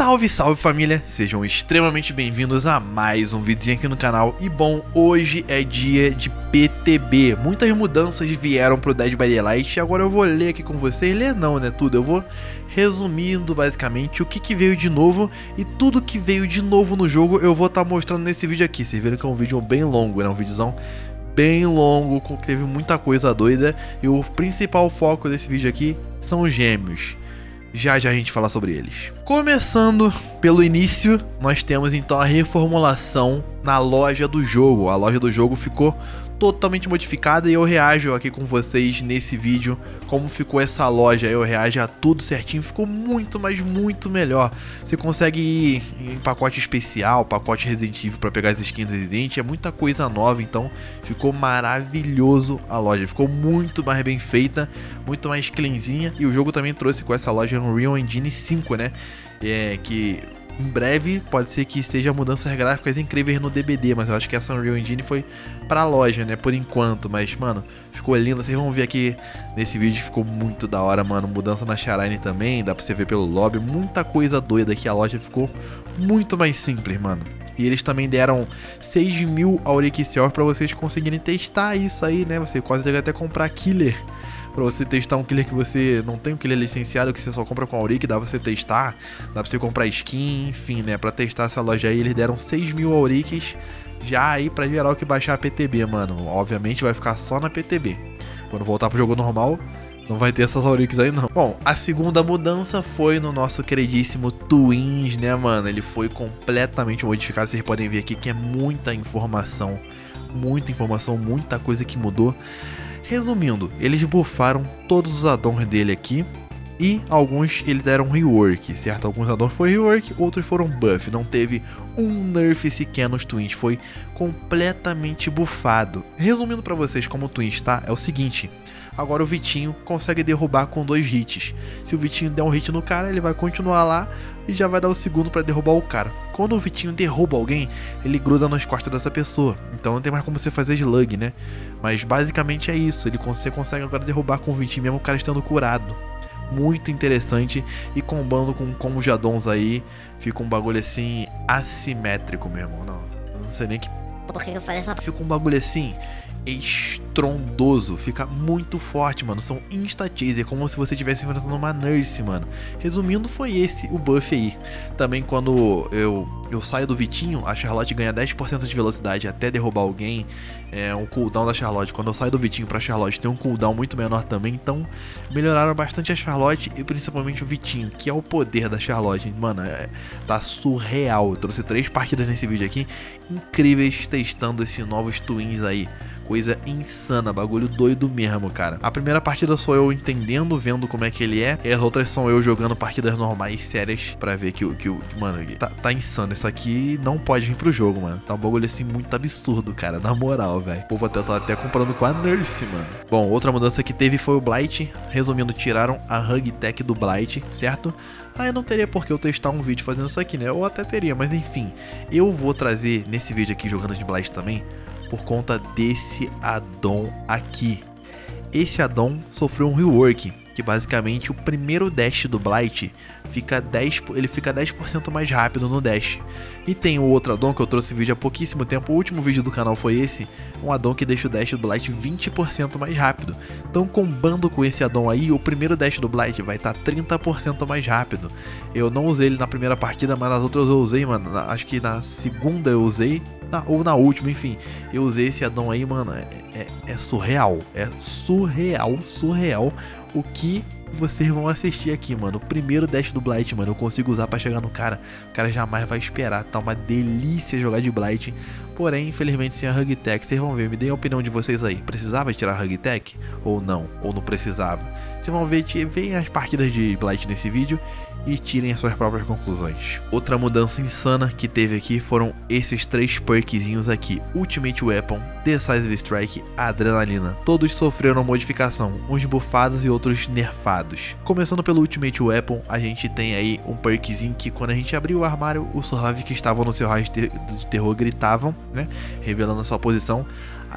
Salve, salve família! Sejam extremamente bem-vindos a mais um vídeo aqui no canal. E bom, hoje é dia de PTB. Muitas mudanças vieram pro Dead by Daylight e agora eu vou ler aqui com vocês. Ler não, né? Tudo. Eu vou resumindo basicamente o que, que veio de novo e tudo que veio de novo no jogo eu vou estar tá mostrando nesse vídeo aqui. Vocês viram que é um vídeo bem longo, né? Um vídeozão bem longo, que teve muita coisa doida. E o principal foco desse vídeo aqui são os gêmeos. Já já a gente fala sobre eles. Começando pelo início, nós temos então a reformulação na loja do jogo. A loja do jogo ficou totalmente modificada e eu reajo aqui com vocês nesse vídeo como ficou essa loja, eu reajo a tudo certinho, ficou muito, mas muito melhor. Você consegue ir em pacote especial, pacote Resident Evil para pegar as skins do Resident, é muita coisa nova, então ficou maravilhoso a loja, ficou muito mais bem feita, muito mais cleanzinha e o jogo também trouxe com essa loja Unreal Engine 5, né? É, que em breve pode ser que seja mudanças gráficas incríveis no DBD, mas eu acho que essa Unreal Engine foi pra loja, né, por enquanto, mas, mano, ficou lindo, vocês vão ver aqui nesse vídeo, ficou muito da hora, mano, mudança na Sharine também, dá pra você ver pelo lobby, muita coisa doida aqui, a loja ficou muito mais simples, mano. E eles também deram 6 mil Aurix pra vocês conseguirem testar isso aí, né, você quase deve até comprar Killer para você testar um killer que você não tem um killer licenciado, que você só compra com a Auric, dá pra você testar, dá pra você comprar skin, enfim, né? Pra testar essa loja aí, eles deram 6 mil Aurics já aí pra geral que baixar a PTB, mano. Obviamente vai ficar só na PTB. Quando voltar pro jogo normal, não vai ter essas Aurix aí não. Bom, a segunda mudança foi no nosso queridíssimo Twins, né, mano? Ele foi completamente modificado. Vocês podem ver aqui que é muita informação. Muita informação, muita coisa que mudou. Resumindo, eles buffaram todos os addons dele aqui e alguns eles deram rework, certo? Alguns addons foi rework, outros foram buff. Não teve um nerf sequer nos Twins, foi completamente buffado. Resumindo para vocês como o Twins tá, é o seguinte: agora o Vitinho consegue derrubar com dois hits. Se o Vitinho der um hit no cara, ele vai continuar lá e já vai dar o segundo para derrubar o cara. Quando o Vitinho derruba alguém, ele gruda nas costas dessa pessoa. Então não tem mais como você fazer slug, né? Mas basicamente é isso. Ele você consegue agora derrubar com o Vitinho mesmo o cara estando curado. Muito interessante e combando com como Jadons aí, fica um bagulho assim assimétrico mesmo. Não, não sei nem que por que eu falei essa Fica um bagulho assim estrondoso, fica muito forte, mano. São insta-chase, é como se você estivesse enfrentando uma nurse, mano. Resumindo, foi esse o buff aí. Também quando eu, eu saio do Vitinho, a Charlotte ganha 10% de velocidade até derrubar alguém. É um cooldown da Charlotte. Quando eu saio do Vitinho pra Charlotte, tem um cooldown muito menor também. Então, melhoraram bastante a Charlotte e principalmente o Vitinho, que é o poder da Charlotte. Mano, é, tá surreal. Eu trouxe três partidas nesse vídeo aqui, incríveis, testando esses novos twins aí coisa insana, bagulho doido mesmo, cara. A primeira partida sou eu entendendo, vendo como é que ele é, e as outras são eu jogando partidas normais, sérias, pra ver que o. Que, mano, tá, tá insano. Isso aqui não pode vir pro jogo, mano. Tá um bagulho assim muito absurdo, cara. Na moral, velho. O povo até tá até comprando com a Nurse, mano. Bom, outra mudança que teve foi o Blight. Resumindo, tiraram a Hug Tech do Blight, certo? Ah, eu não teria por que eu testar um vídeo fazendo isso aqui, né? Ou até teria, mas enfim. Eu vou trazer nesse vídeo aqui jogando de Blight também por conta desse addon aqui. Esse addon sofreu um rework, que basicamente o primeiro dash do Blight fica 10, ele fica 10% mais rápido no dash. E tem o outro addon que eu trouxe vídeo há pouquíssimo tempo, o último vídeo do canal foi esse, um addon que deixa o dash do Blight 20% mais rápido. Então combando com esse addon aí, o primeiro dash do Blight vai estar tá 30% mais rápido. Eu não usei ele na primeira partida, mas nas outras eu usei, mano, acho que na segunda eu usei, na, ou na última, enfim. Eu usei esse addon aí, mano, é, é, é surreal, é surreal, surreal o que vocês vão assistir aqui, mano. O primeiro dash do Blight, mano, eu consigo usar para chegar no cara. O cara jamais vai esperar, tá uma delícia jogar de Blight. Porém, infelizmente, sem a Hug Tech, vocês vão ver, me deem a opinião de vocês aí. Precisava tirar a Hug Tech? Ou não? Ou não precisava? Vocês vão ver, veem as partidas de Blight nesse vídeo e tirem as suas próprias conclusões. Outra mudança insana que teve aqui foram esses três perkzinhos aqui: Ultimate Weapon, Decisive Strike, Adrenalina. Todos sofreram modificação, uns bufados e outros nerfados. Começando pelo Ultimate Weapon, a gente tem aí um perkzinho que quando a gente abriu o armário, os survive que estavam no seu raio de terror gritavam, né, revelando a sua posição,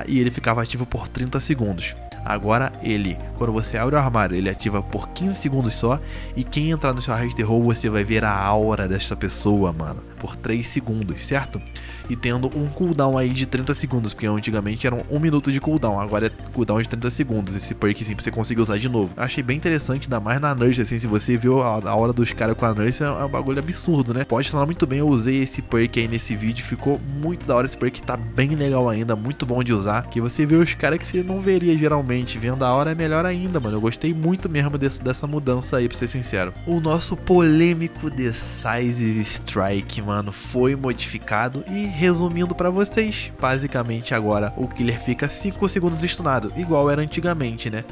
e ele ficava ativo por 30 segundos. Agora ele, quando você abre o armário, ele ativa por 15 segundos só. E quem entrar no seu Raster Roll, você vai ver a aura dessa pessoa, mano. Por 3 segundos, certo? E tendo um cooldown aí de 30 segundos, porque antigamente era um minuto de cooldown, agora é cooldown de 30 segundos. Esse perk sim, pra você conseguir usar de novo. Achei bem interessante, ainda mais na Nurse, assim, se você viu a, a hora dos caras com a Nurse, é um bagulho absurdo, né? Pode funcionar muito bem, eu usei esse perk aí nesse vídeo, ficou muito da hora esse perk, tá bem legal ainda, muito bom de usar. Que você vê os caras que você não veria geralmente, vendo a hora é melhor ainda, mano. Eu gostei muito mesmo desse, dessa mudança aí, pra ser sincero. O nosso polêmico Decisive Strike, mano, foi modificado e resumindo para vocês, basicamente agora o killer fica 5 segundos stunado, igual era antigamente, né?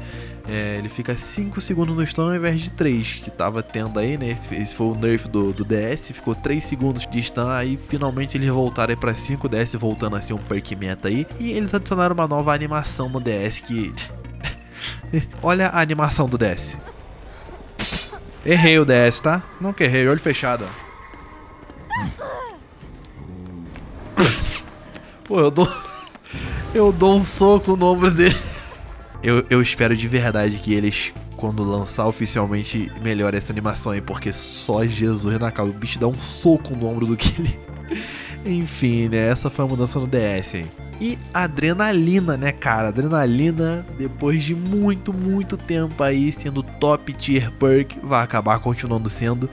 É, ele fica 5 segundos no stun ao invés de 3, que tava tendo aí, né? Esse, esse foi o nerf do, do, DS, ficou 3 segundos de stun, aí finalmente eles voltaram aí pra 5 DS, voltando a ser um perk meta aí. E eles adicionaram uma nova animação no DS que. Olha a animação do DS. Errei o DS, tá? Que errei, olho fechado, Pô, eu dou. Eu dou um soco no ombro dele. Eu, eu espero de verdade que eles, quando lançar oficialmente, melhore essa animação aí, porque só Jesus na. O bicho dá um soco no ombro do Killy. Enfim, né? Essa foi a mudança no DS aí. E adrenalina, né, cara? Adrenalina, depois de muito, muito tempo aí sendo top tier perk, vai acabar continuando sendo.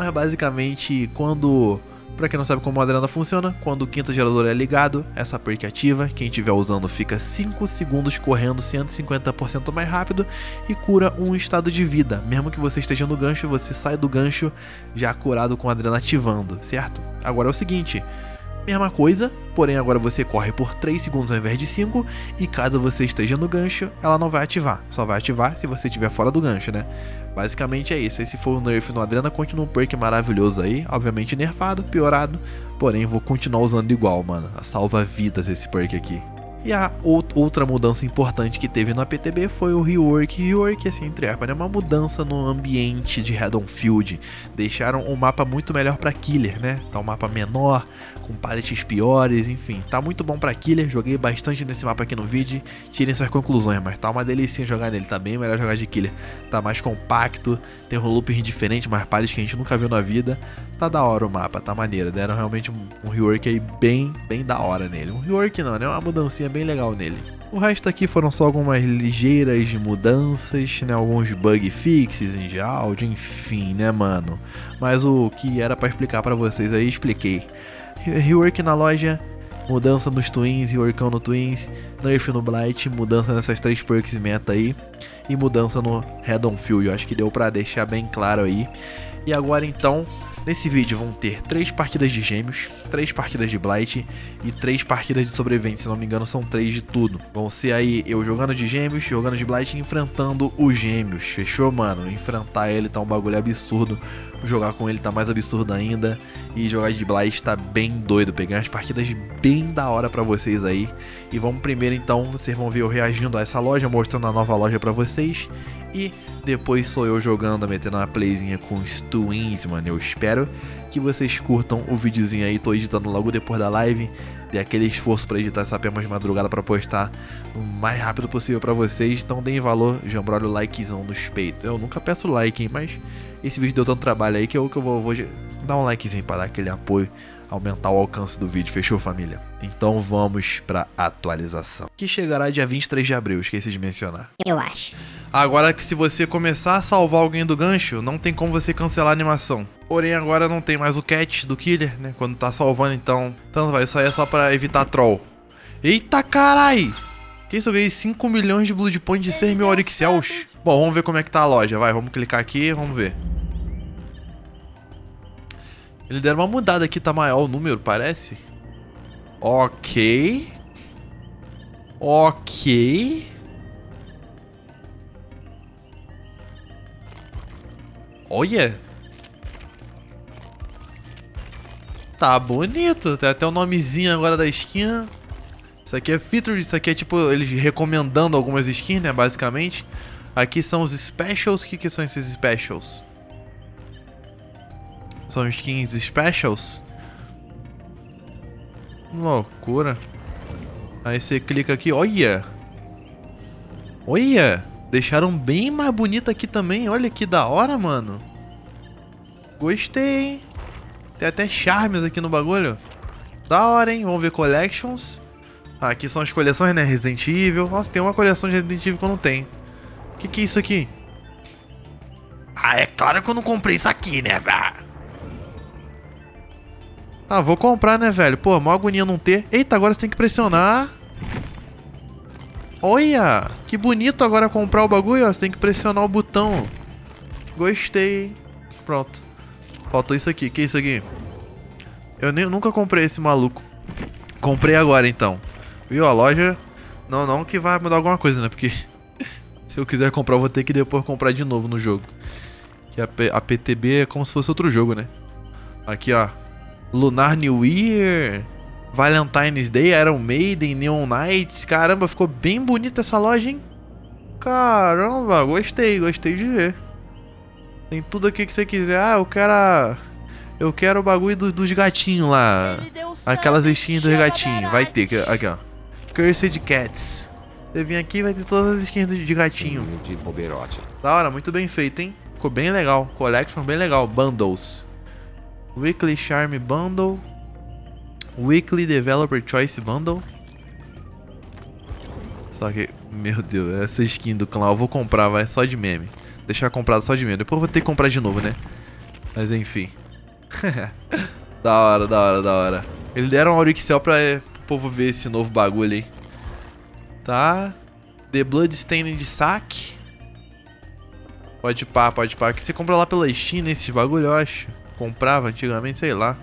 Mas basicamente, quando Pra quem não sabe como a adrenalina funciona, quando o quinto gerador é ligado, essa perk ativa, quem estiver usando fica 5 segundos correndo 150% mais rápido e cura um estado de vida. Mesmo que você esteja no gancho, você sai do gancho já curado com a adrenalina ativando, certo? Agora é o seguinte, Mesma coisa, porém agora você corre por 3 segundos ao invés de 5 e caso você esteja no gancho, ela não vai ativar. Só vai ativar se você estiver fora do gancho, né? Basicamente é isso. Esse foi o nerf no Adrena, continua um perk maravilhoso aí, obviamente nerfado, piorado, porém vou continuar usando igual, mano. Salva vidas esse perk aqui. E a outra mudança importante que teve no APTB foi o rework. Rework, assim, entre aspas, é uma mudança no ambiente de Redonfield. Deixaram o mapa muito melhor para Killer, né? Tá um mapa menor, com paletes piores, enfim. Tá muito bom para Killer, joguei bastante nesse mapa aqui no vídeo. Tirem suas conclusões, mas tá uma delícia jogar nele, tá bem melhor jogar de Killer. Tá mais compacto, tem um looping diferente, mais paletes que a gente nunca viu na vida tá da hora o mapa, tá maneiro. Deram realmente um, um rework aí bem, bem da hora nele. Um rework não, né? Uma mudancinha bem legal nele. O resto aqui foram só algumas ligeiras mudanças, né? Alguns bug fixes em áudio, enfim, né, mano? Mas o que era para explicar para vocês aí, expliquei. Rework na loja, mudança nos Twins, reworkão no Twins, nerf no Blight, mudança nessas três perks meta aí e mudança no Head on Field. Eu acho que deu para deixar bem claro aí. E agora então, Nesse vídeo vão ter 3 partidas de gêmeos, 3 partidas de Blight e 3 partidas de sobrevivente, se não me engano são 3 de tudo. Vão ser aí eu jogando de gêmeos, jogando de Blight e enfrentando os gêmeos, fechou mano? Enfrentar ele tá um bagulho absurdo, jogar com ele tá mais absurdo ainda e jogar de Blight tá bem doido, pegar umas partidas bem da hora pra vocês aí. E vamos primeiro então, vocês vão ver eu reagindo a essa loja, mostrando a nova loja pra vocês e depois sou eu jogando, metendo uma playzinha com os twins, mano. Eu espero que vocês curtam o videozinho aí. Tô editando logo depois da live. Dei aquele esforço para editar essa pema de madrugada para postar o mais rápido possível para vocês. Então deem valor, jambrolha o likezão nos peitos. Eu nunca peço like, hein, mas esse vídeo deu tanto trabalho aí que eu, que eu vou, vou dar um likezinho para dar aquele apoio aumentar o alcance do vídeo, fechou família? Então vamos para atualização. Que chegará dia 23 de abril, esqueci de mencionar. Eu acho. Agora que se você começar a salvar alguém do gancho, não tem como você cancelar a animação. Porém agora não tem mais o catch do killer, né? Quando tá salvando, então... Então vai, isso aí é só pra evitar troll. Eita carai! Que isso, eu ganhei 5 milhões de Blood Point de 6 mil Orixels. Bom, vamos ver como é que tá a loja, vai, vamos clicar aqui, vamos ver. Ele deram uma mudada aqui, tá maior o número, parece. Ok. Ok. Olha. Tá bonito. Tem até o nomezinho agora da skin. Isso aqui é featured, isso aqui é tipo eles recomendando algumas skins, né, basicamente. Aqui são os specials. O que, que são esses specials? São skins specials. Loucura. Aí você clica aqui, olha. Olha, deixaram bem mais bonita aqui também. Olha que da hora, mano. Gostei, hein? Tem até charmes aqui no bagulho. Da hora, hein? Vamos ver collections. Ah, aqui são as coleções, né? Resident Evil. Nossa, tem uma coleção de Resident Evil que eu não tenho. O que, que é isso aqui? Ah, é claro que eu não comprei isso aqui, né, velho? Ah, vou comprar, né, velho? Pô, mó agonia não ter. Eita, agora você tem que pressionar. Olha, que bonito agora comprar o bagulho, ó. Você tem que pressionar o botão. Gostei. Pronto. Faltou isso aqui. que é isso aqui? Eu nem, nunca comprei esse maluco. Comprei agora, então. Viu? A loja... Não, não que vai mudar alguma coisa, né? Porque se eu quiser comprar, eu vou ter que depois comprar de novo no jogo. Que a, a PTB é como se fosse outro jogo, né? Aqui, ó. Lunar New Year, Valentine's Day, Iron Maiden, Neon Knights. Caramba, ficou bem bonita essa loja, hein? Caramba, gostei, gostei de ver. Tem tudo aqui que você quiser. Ah, eu quero. Eu quero o bagulho dos, dos gatinhos lá. Aquelas skins dos gatinhos. Vai ter, aqui ó. Cursed Cats. Você vem aqui vai ter todas as skins de gatinho. De da hora, muito bem feito, hein? Ficou bem legal. Collection bem legal. Bundles. Weekly Charm Bundle. Weekly Developer Choice Bundle. Só que, meu Deus, essa skin do clã eu vou comprar, vai só de meme. Deixar comprado só de meme. Depois eu vou ter que comprar de novo, né? Mas enfim. da hora, da hora, da hora. Eles deram um Aurixel pra é, o povo ver esse novo bagulho aí. Tá. The Bloodstained Sack. Pode pá, pode pá. Que você compra lá pela Steam, nesses bagulho, eu acho comprava antigamente, sei lá.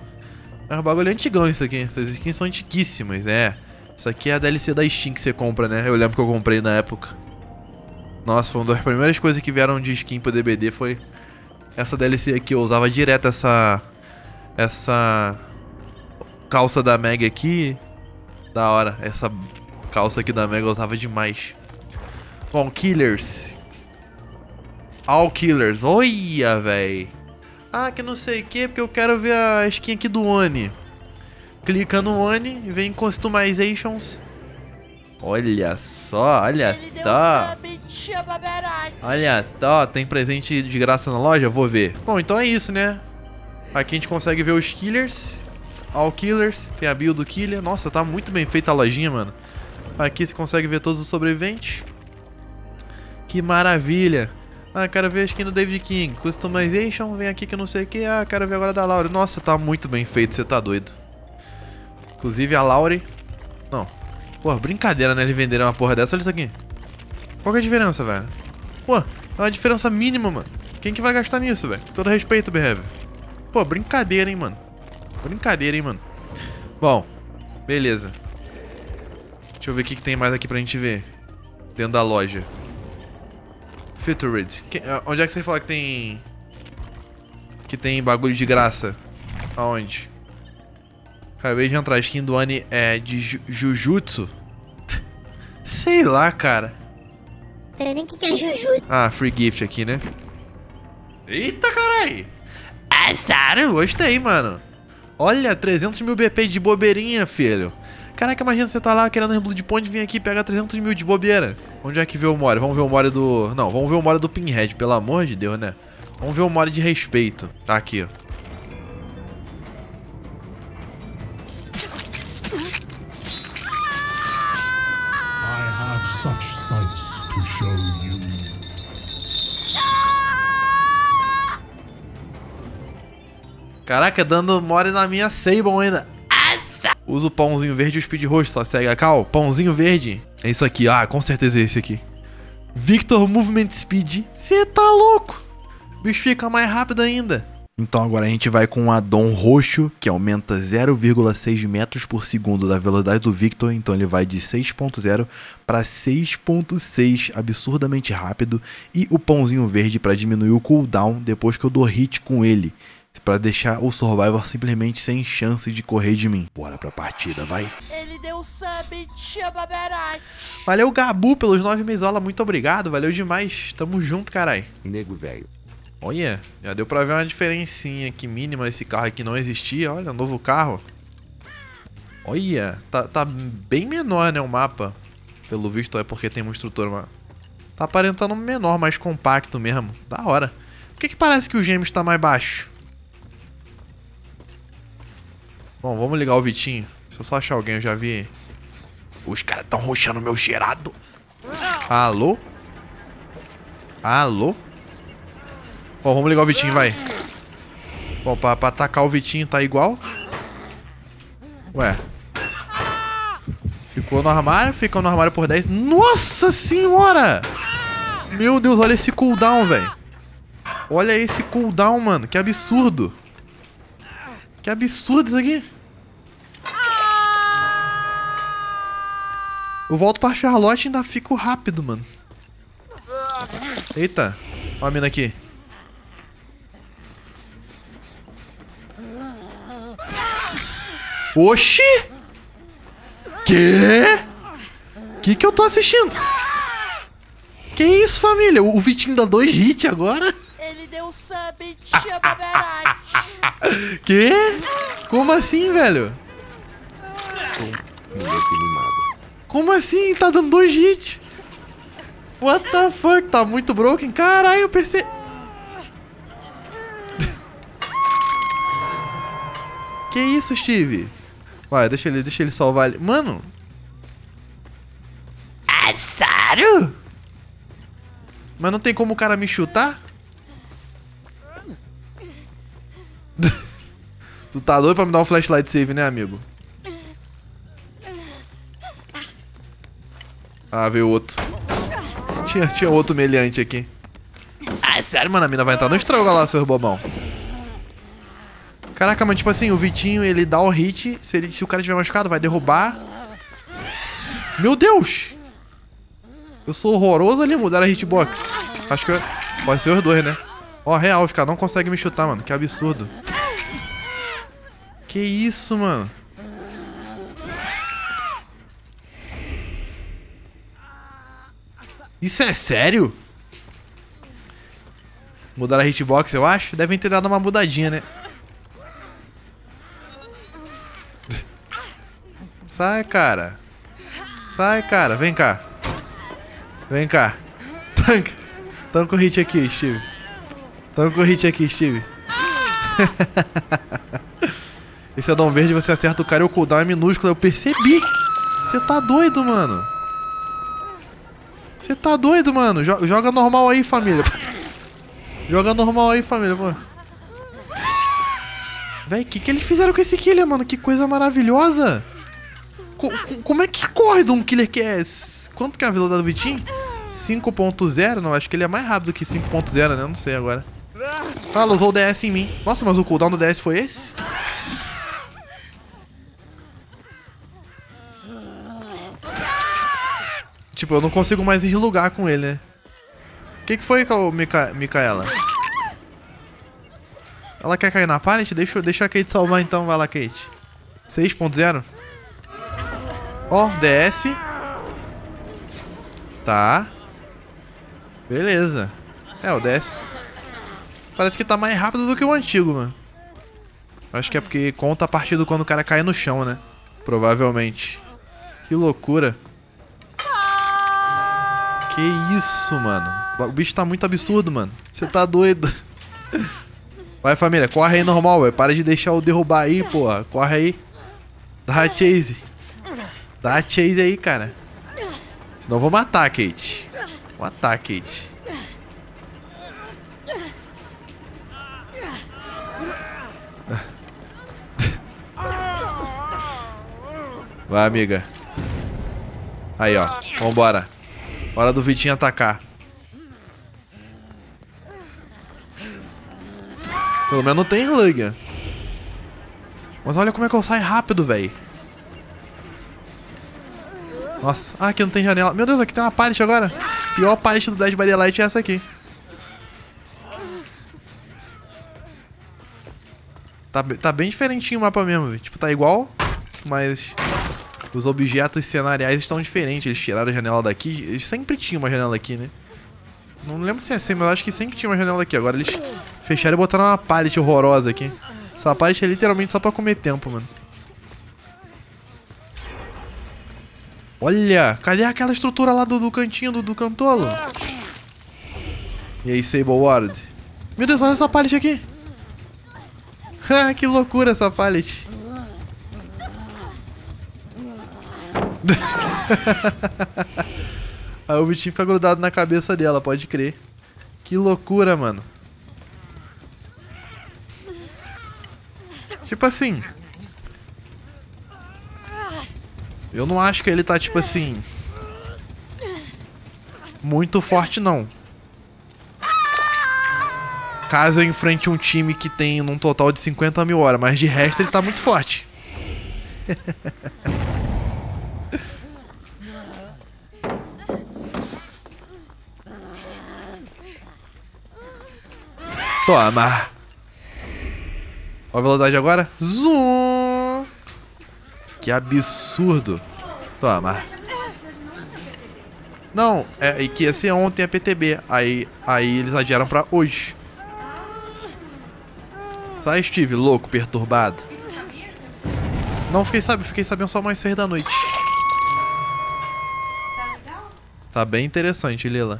É um bagulho antigão isso aqui. Essas skins são antiquíssimas, é. Isso aqui é a DLC da Steam que você compra, né? Eu lembro que eu comprei na época. Nossa, foi uma das primeiras coisas que vieram de skin pro DBD foi essa DLC aqui. Eu usava direto essa... Essa... Calça da Mega aqui. Da hora. Essa calça aqui da Mega eu usava demais. Bom, Killers. All Killers. Olha, velho. Ah, que não sei o que, porque eu quero ver a skin aqui do Oni. Clica no Oni e vem em Customizations. Olha só, olha só. Olha só, tem presente de graça na loja? Vou ver. Bom, então é isso, né? Aqui a gente consegue ver os killers. All killers, tem a build do killer. Nossa, tá muito bem feita a lojinha, mano. Aqui você consegue ver todos os sobreviventes. Que maravilha. Ah, quero ver a skin do David King. Customization, vem aqui que eu não sei o que. Ah, quero ver agora da Laure. Nossa, tá muito bem feito, você tá doido. Inclusive a Laure... Não. Pô, brincadeira, né? Eles venderam uma porra dessa. Olha isso aqui. Qual que é a diferença, velho? Pô, é uma diferença mínima, mano. Quem que vai gastar nisso, velho? Todo respeito, Behev. Pô, brincadeira, hein, mano. Brincadeira, hein, mano. Bom, beleza. Deixa eu ver o que, que tem mais aqui pra gente ver. Dentro da loja. Featured. Ah, onde é que você fala que tem... Que tem bagulho de graça? Aonde? Acabei de entrar. A skin do Ani é de ju Jujutsu. Sei lá, cara. O que, que é Jujutsu? Ah, free gift aqui, né? Eita, carai! É sério? Gostei, mano. Olha, 300 mil BP de bobeirinha, filho. Caraca, imagina você tá lá querendo um Blood Point e vem aqui pegar 300 mil de bobeira. Onde é que vê o Mori? Vamos ver o Mori do... Não, vamos ver o Mori do Pinhead, pelo amor de Deus, né? Vamos ver o Mori de respeito. Tá aqui, ó. Caraca, dando mole na minha Sabon ainda. Usa o pãozinho verde e o speed roxo, só segue a cal. Pãozinho verde. É isso aqui, ah, com certeza é esse aqui. Victor Movement Speed. Você tá louco? O bicho fica mais rápido ainda. Então agora a gente vai com um addon roxo, que aumenta 0,6 metros por segundo da velocidade do Victor, então ele vai de 6.0 para 6.6, absurdamente rápido, e o pãozinho verde para diminuir o cooldown depois que eu dou hit com ele para deixar o Survivor simplesmente sem chance de correr de mim. Bora pra partida, vai. Ele deu sub, Valeu, Gabu, pelos nove mesola, muito obrigado, valeu demais. Tamo junto, carai. Nego velho. Olha, já deu pra ver uma diferencinha aqui mínima. Esse carro aqui não existia, olha, novo carro. Olha, tá, tá bem menor, né, o mapa. Pelo visto é porque tem uma estrutura Tá aparentando menor, mais compacto mesmo. Da hora. Por que que parece que o gêmeo está mais baixo? Bom, vamos ligar o Vitinho. Deixa eu só achar alguém, eu já vi. Os caras estão roxando meu cheirado. Alô? Alô? Bom, vamos ligar o Vitinho, vai. Bom, pra, pra atacar o Vitinho tá igual. Ué. Ficou no armário, ficou no armário por 10. Nossa senhora! Meu Deus, olha esse cooldown, velho. Olha esse cooldown, mano. Que absurdo. Que absurdo isso aqui. Eu volto pra Charlotte e ainda fico rápido, mano. Eita. Ó a mina aqui. Oxi! Que? Que que eu tô assistindo? Que isso, família? O Vitinho dá dois hits agora? Ele deu sub e chama. Que? Como assim, velho? Como assim? Tá dando dois hits? What the fuck? Tá muito broken? Caralho, eu percebi... que isso, Steve? Vai, deixa ele, deixa ele salvar ele. Mano... É sério? Mas não tem como o cara me chutar? tu tá doido pra me dar um flashlight save, né, amigo? Ah, veio outro. Tinha, tinha outro meliante aqui. Ah, sério, mano? A mina vai entrar no estrago lá, seu bobão. Caraca, mas tipo assim, o Vitinho, ele dá o hit. Se, ele, se o cara tiver machucado, vai derrubar. Meu Deus! Eu sou horroroso ali, mudar a hitbox. Acho que eu... pode ser os dois, né? Ó, real, os caras não conseguem me chutar, mano. Que absurdo. Que isso, mano? Isso é sério? Mudaram a hitbox, eu acho? Devem ter dado uma mudadinha, né? Sai, cara. Sai, cara. Vem cá. Vem cá. Tanca. Tanca o hit aqui, Steve. Tanca o hit aqui, Steve. Esse Adão Verde, você acerta o cara e o cooldown é minúsculo. Eu percebi. Você tá doido, mano. Você tá doido, mano. Jo- Joga normal aí, família. Joga normal aí, família, pô. Véi, o que, que eles fizeram com esse killer, mano? Que coisa maravilhosa. Co- co- como é que corre de um killer que é... Quanto que é a velocidade do Vitinho? 5.0? Não, acho que ele é mais rápido que 5.0, né? Não sei agora. Ela usou o DS em mim. Nossa, mas o cooldown do DS foi esse? Tipo, eu não consigo mais ir lugar com ele, né? O que, que foi, Ca- Mica Micaela? Ela quer cair na pallet? Deixa, deixa a Kate salvar então, vai lá, Kate. 6.0. Ó, DS. Tá. Beleza. É, o DS. Parece que tá mais rápido do que o antigo, mano. Acho que é porque conta a partir do quando o cara cai no chão, né? Provavelmente. Que loucura. Que isso, mano. O bicho tá muito absurdo, mano. Você tá doido. Vai, família. Corre aí normal, velho. Para de deixar eu derrubar aí, porra. Corre aí. Dá a chase. Dá a chase aí, cara. Senão eu vou matar, Kate. Vou matar, Kate. Vai, amiga. Aí, ó. Vambora. Hora do Vitinho atacar. Pelo menos não tem slug. Mas olha como é que eu saio rápido, velho. Nossa. Ah, aqui não tem janela. Meu Deus, aqui tem uma pallet agora. Pior pallet do Dead by Daylight é essa aqui. Tá, tá bem diferentinho o mapa mesmo. Tipo, tá igual, mas os objetos cenariais estão diferentes. Eles tiraram a janela daqui. Eles sempre tinham uma janela aqui, né? Não lembro se é assim, mas eu acho que sempre tinha uma janela aqui. Agora eles fecharam e botaram uma pallet horrorosa aqui. Essa pallet é literalmente só pra comer tempo, mano. Olha, cadê aquela estrutura lá do, do cantinho do, do cantolo? E aí, Sable Ward? Meu Deus, olha essa pallet aqui. Que loucura essa pallet. Aí o bichinho fica grudado na cabeça dela, pode crer. Que loucura, mano. Tipo assim. Eu não acho que ele tá, tipo assim. Muito forte, não. Caso eu enfrente um time que tem um total de 50 mil horas, mas de resto ele tá muito forte. Toma. Olha a velocidade agora. Zoom. Que absurdo. Toma. Não, é que ia ser ontem a PTB. Aí, aí eles adiaram pra hoje. Sai, Steve, louco, perturbado. Não fiquei sabendo, fiquei sabendo só mais seis da noite. Tá bem interessante, Lila.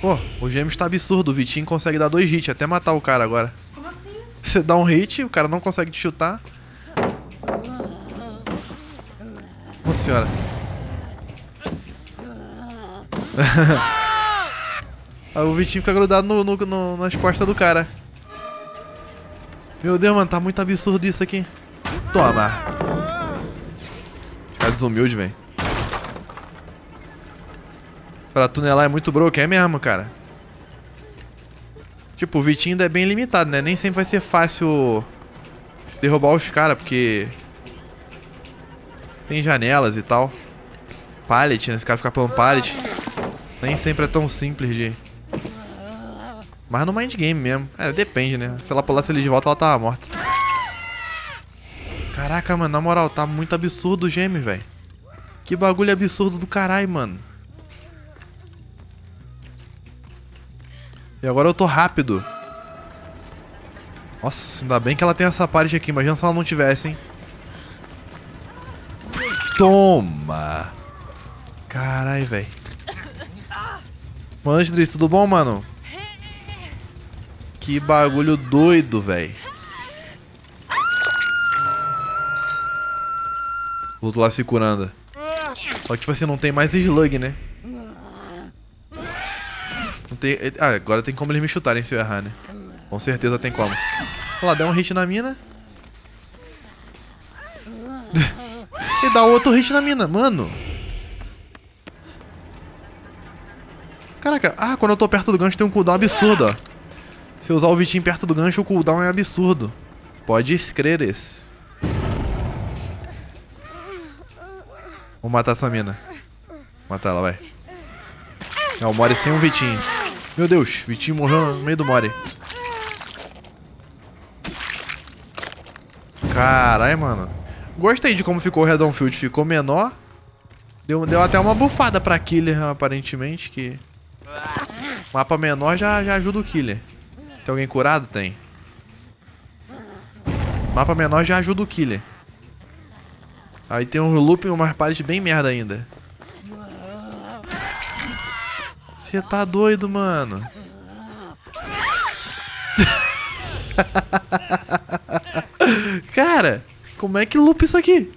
Pô, o gêmeo está absurdo. O Vitinho consegue dar dois hits, até matar o cara agora. Como assim? Você dá um hit, o cara não consegue te chutar. Nossa senhora. Aí o Vitinho fica grudado no, no- no- nas costas do cara. Meu Deus, mano, tá muito absurdo isso aqui. Toma. Cara desumilde, velho. Pra tunelar é muito broken, é mesmo, cara. Tipo, o Vitinho ainda é bem limitado, né? Nem sempre vai ser fácil derrubar os caras, porque... Tem janelas e tal. Pallet, né? Esse cara ficar pulando pallet. Nem sempre é tão simples de... Mas no mind game mesmo. É, depende, né? Se ela pulasse ele de volta, ela tava morta. Caraca, mano, na moral, tá muito absurdo o gêmeo, velho. Que bagulho absurdo do caralho, mano. E agora eu tô rápido. Nossa, ainda bem que ela tem essa parte aqui. Imagina se ela não tivesse, hein? Toma! Caralho, velho. Mano, Andres, tudo bom, mano? Que bagulho doido, velho. O outro lá se curando. Só que, tipo assim, não tem mais slug, né? Tem... Ah, agora tem como eles me chutarem se eu errar, né? Com certeza tem como. Olha lá, deu um hit na mina. e dá outro hit na mina. Mano. Caraca. Ah, quando eu tô perto do gancho tem um cooldown absurdo, ó. Se eu usar o Vitinho perto do gancho, o cooldown é absurdo. Pode escrever esse. Vou matar essa mina. Matar ela, vai. É o sem o Vitinho. Meu Deus, Vitinho morreu no meio do Mori. Caralho, mano. Gostei de como ficou o Redonfield. Ficou menor. Deu, deu até uma bufada pra Killer, aparentemente, que... Mapa menor já, já ajuda o Killer. Tem alguém curado? Tem. Mapa menor já ajuda o Killer. Aí tem um loop e uma pallet bem merda ainda. Você tá doido, mano. Cara, como é que lupa isso aqui?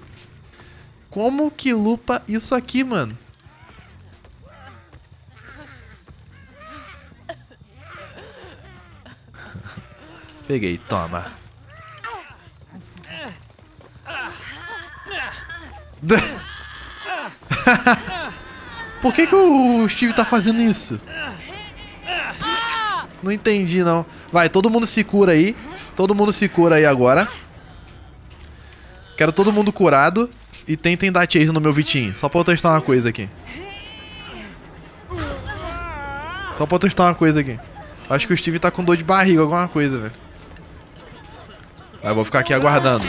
Como que lupa isso aqui, mano? Peguei, toma. Por que, que o Steve tá fazendo isso? Não entendi, não. Vai, todo mundo se cura aí. Todo mundo se cura aí agora. Quero todo mundo curado. E tentem dar chase no meu Vitinho. Só pra eu testar uma coisa aqui. Só pra eu testar uma coisa aqui. Acho que o Steve tá com dor de barriga, alguma coisa, velho. Aí eu vou ficar aqui aguardando.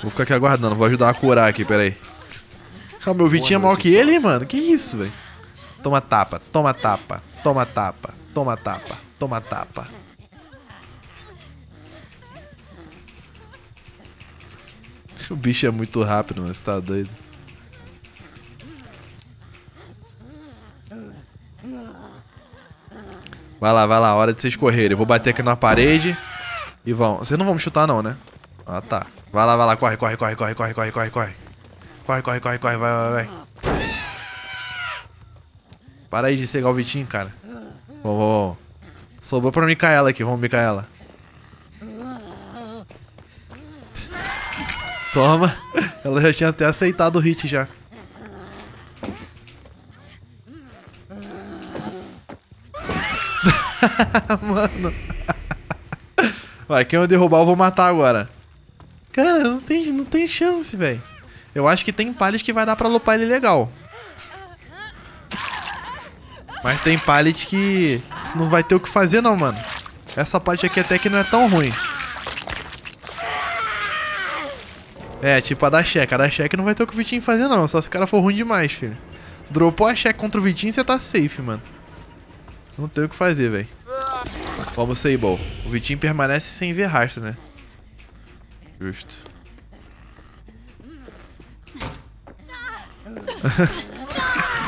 Vou ficar aqui aguardando. Vou ajudar a curar aqui, peraí. Ah, meu Vitinho é maior que ele, mano? Que isso, velho? Toma tapa, toma tapa, toma tapa, toma tapa, toma tapa. O bicho é muito rápido, mas tá doido. Vai lá, vai lá, hora de vocês correrem. Eu vou bater aqui na parede e vão. Vocês não vão me chutar não, né? Ah, tá. Vai lá, vai lá, corre, corre, corre, corre, corre, corre, corre, corre. Corre, corre, corre, corre, vai, vai, vai. Para aí de o Vitinho, cara. Vamos, vamos. Sobrou pra Micaela aqui, vamos, Micaela. Toma. Ela já tinha até aceitado o hit já. Mano. Vai, quem eu derrubar eu vou matar agora. Cara, não tem, não tem chance, velho. Eu acho que tem pallet que vai dar pra lupar ele legal. Mas tem pallet que não vai ter o que fazer não, mano. Essa parte aqui até que não é tão ruim. É, tipo a da cheque. A da cheque não vai ter o que o Vitinho fazer não, só se o cara for ruim demais, filho. Dropou a cheque contra o Vitinho, você tá safe, mano. Não tem o que fazer, velho. Vamos, Sable. O Vitinho permanece sem ver rastro, né? Justo.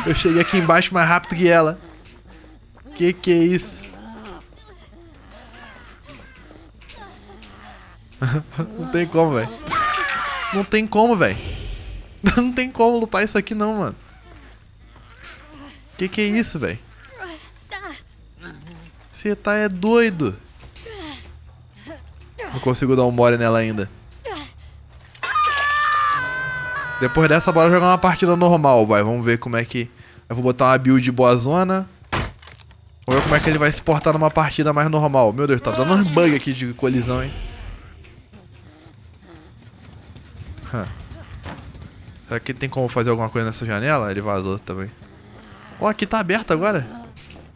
Eu cheguei aqui embaixo mais rápido que ela. Que que é isso? Não tem como, velho. Não tem como, velho. Não tem como lupar isso aqui não, mano. Que que é isso, velho? Você tá é doido. Não consigo dar um mole nela ainda. Depois dessa, bora jogar uma partida normal, vai. Vamos ver como é que... Eu vou botar uma build boa zona. Vamos ver como é que ele vai se portar numa partida mais normal. Meu Deus, tá dando uns bug aqui de colisão, hein. Huh. Será que tem como fazer alguma coisa nessa janela? Ele vazou também. Ó, oh, aqui tá aberto agora.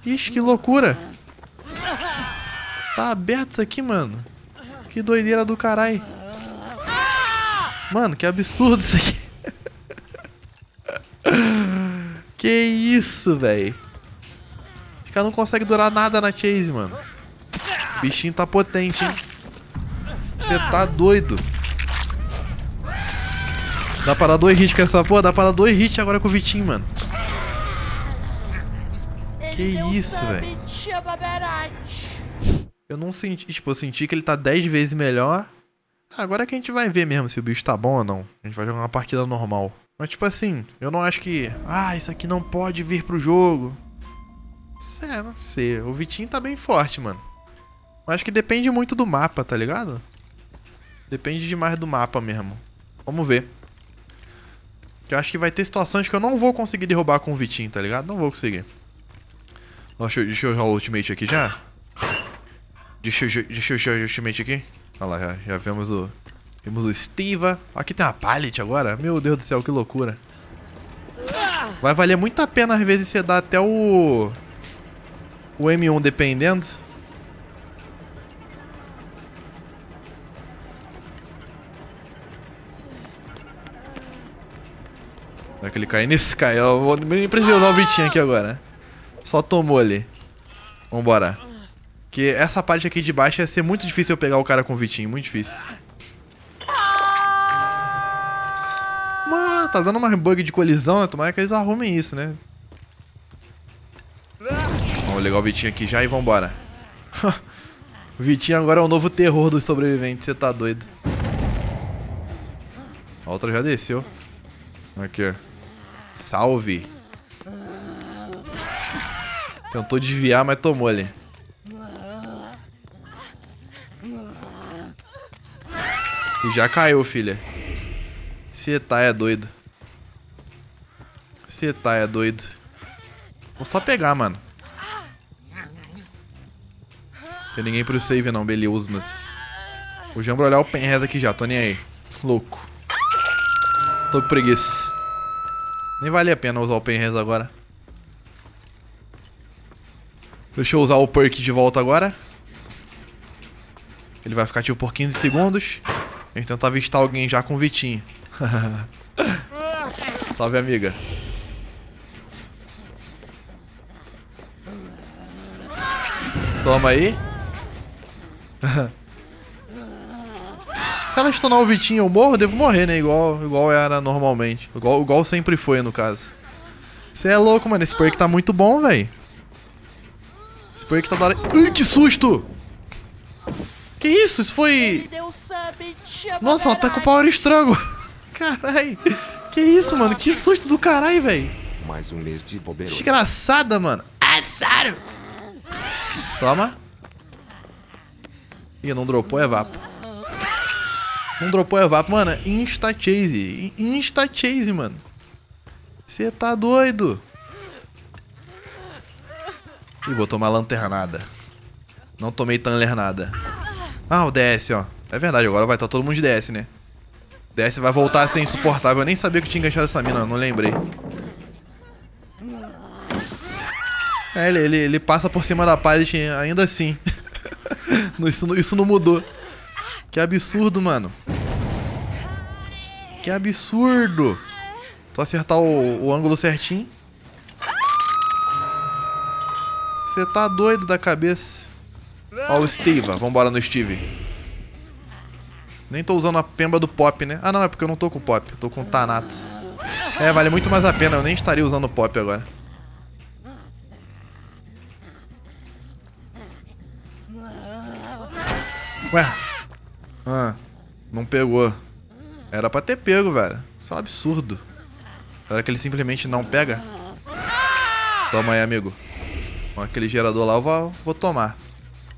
Ixi, que loucura. Tá aberto isso aqui, mano. Que doideira do caralho. Mano, que absurdo isso aqui. que isso, velho. Os caras não conseguem durar nada na chase, mano. O bichinho tá potente, hein. Você tá doido. Dá pra dar dois hits com essa porra? Dá pra dar dois hits agora com o Vitinho, mano. Que isso, velho. Eu não senti, tipo, eu senti que ele tá 10 vezes melhor. Agora é que a gente vai ver mesmo se o bicho tá bom ou não. A gente vai jogar uma partida normal. Mas tipo assim, eu não acho que... Ah, isso aqui não pode vir pro jogo. É, não sei. O Vitinho tá bem forte, mano. Acho que depende muito do mapa, tá ligado? Depende demais do mapa mesmo. Vamos ver. Que eu acho que vai ter situações que eu não vou conseguir derrubar com o Vitinho, tá ligado? Não vou conseguir. Deixa eu, deixa eu usar o ultimate aqui já. Deixa eu, deixa eu usar o ultimate aqui. Olha lá, já, já vemos o... Vimos o Stiva. Aqui tem uma pallet agora. Meu Deus do céu, que loucura. Vai valer muito a pena, às vezes, você dar até o... O M1 dependendo. Será que ele cai nesse? Cai. Eu nem precisei usar o Vitinho aqui agora. Só tomou ali. Vambora. Que essa parte aqui de baixo ia ser muito difícil eu pegar o cara com o Vitinho. Muito difícil. Mano, tá dando uma bug de colisão, né? Tomara que eles arrumem isso, né? Vamos ligar o Vitinho aqui já e vambora. o Vitinho agora é o novo terror dos sobreviventes. Você tá doido. A outra já desceu. Aqui, Salve. Tentou desviar, mas tomou ali. E já caiu, filha. Você tá é doido. Você tá é doido. Vou só pegar, mano. Tem ninguém pro save não, beleza, mas... O Jambro olhar o penrez aqui já, tô nem aí. Louco. Tô com preguiça. Nem vale a pena usar o penrez agora. Deixa eu usar o perk de volta agora. Ele vai ficar tipo por 15 segundos. A gente tenta avistar alguém já com o Vitinho. Salve, amiga. Toma aí. Se ela stunar o Vitinho eu morro, eu devo morrer, né? Igual, igual era normalmente. Igual, igual sempre foi, no caso. Você é louco, mano. Esse perk tá muito bom, velho. Esse aqui tá da hora. Ai, que susto! Que isso? Isso foi... Nossa, ela tá com o power estrago. Caralho. Que isso, mano? Que susto do caralho, velho. Mais um mês de bobeirão. Desgraçada, mano. Ah, sério? Toma. Ih, não dropou, é vapo. Não dropou, é vapo. Mano, insta chase. I- Insta chase, mano. Você tá doido. Ih, vou tomar lanternada. Não tomei tanlernada. Ah, o DS, ó. É verdade, agora vai estar todo mundo de DS, né? DS vai voltar a ser insuportável. Eu nem sabia que tinha enganchado essa mina, não lembrei. É, ele, ele, ele passa por cima da parede ainda assim. Isso, isso não mudou. Que absurdo, mano. Que absurdo. Só acertar o, o ângulo certinho. Você tá doido da cabeça. Ó o Steve, vambora no Steve. Nem tô usando a pemba do Pop, né? Ah não, é porque eu não tô com o Pop, eu tô com o Thanatos. É, vale muito mais a pena, eu nem estaria usando o Pop agora. Ué. Ah, não pegou. Era pra ter pego, velho. Isso é um absurdo. Será que ele simplesmente não pega? Toma aí, amigo. Com aquele gerador lá eu vou, vou tomar.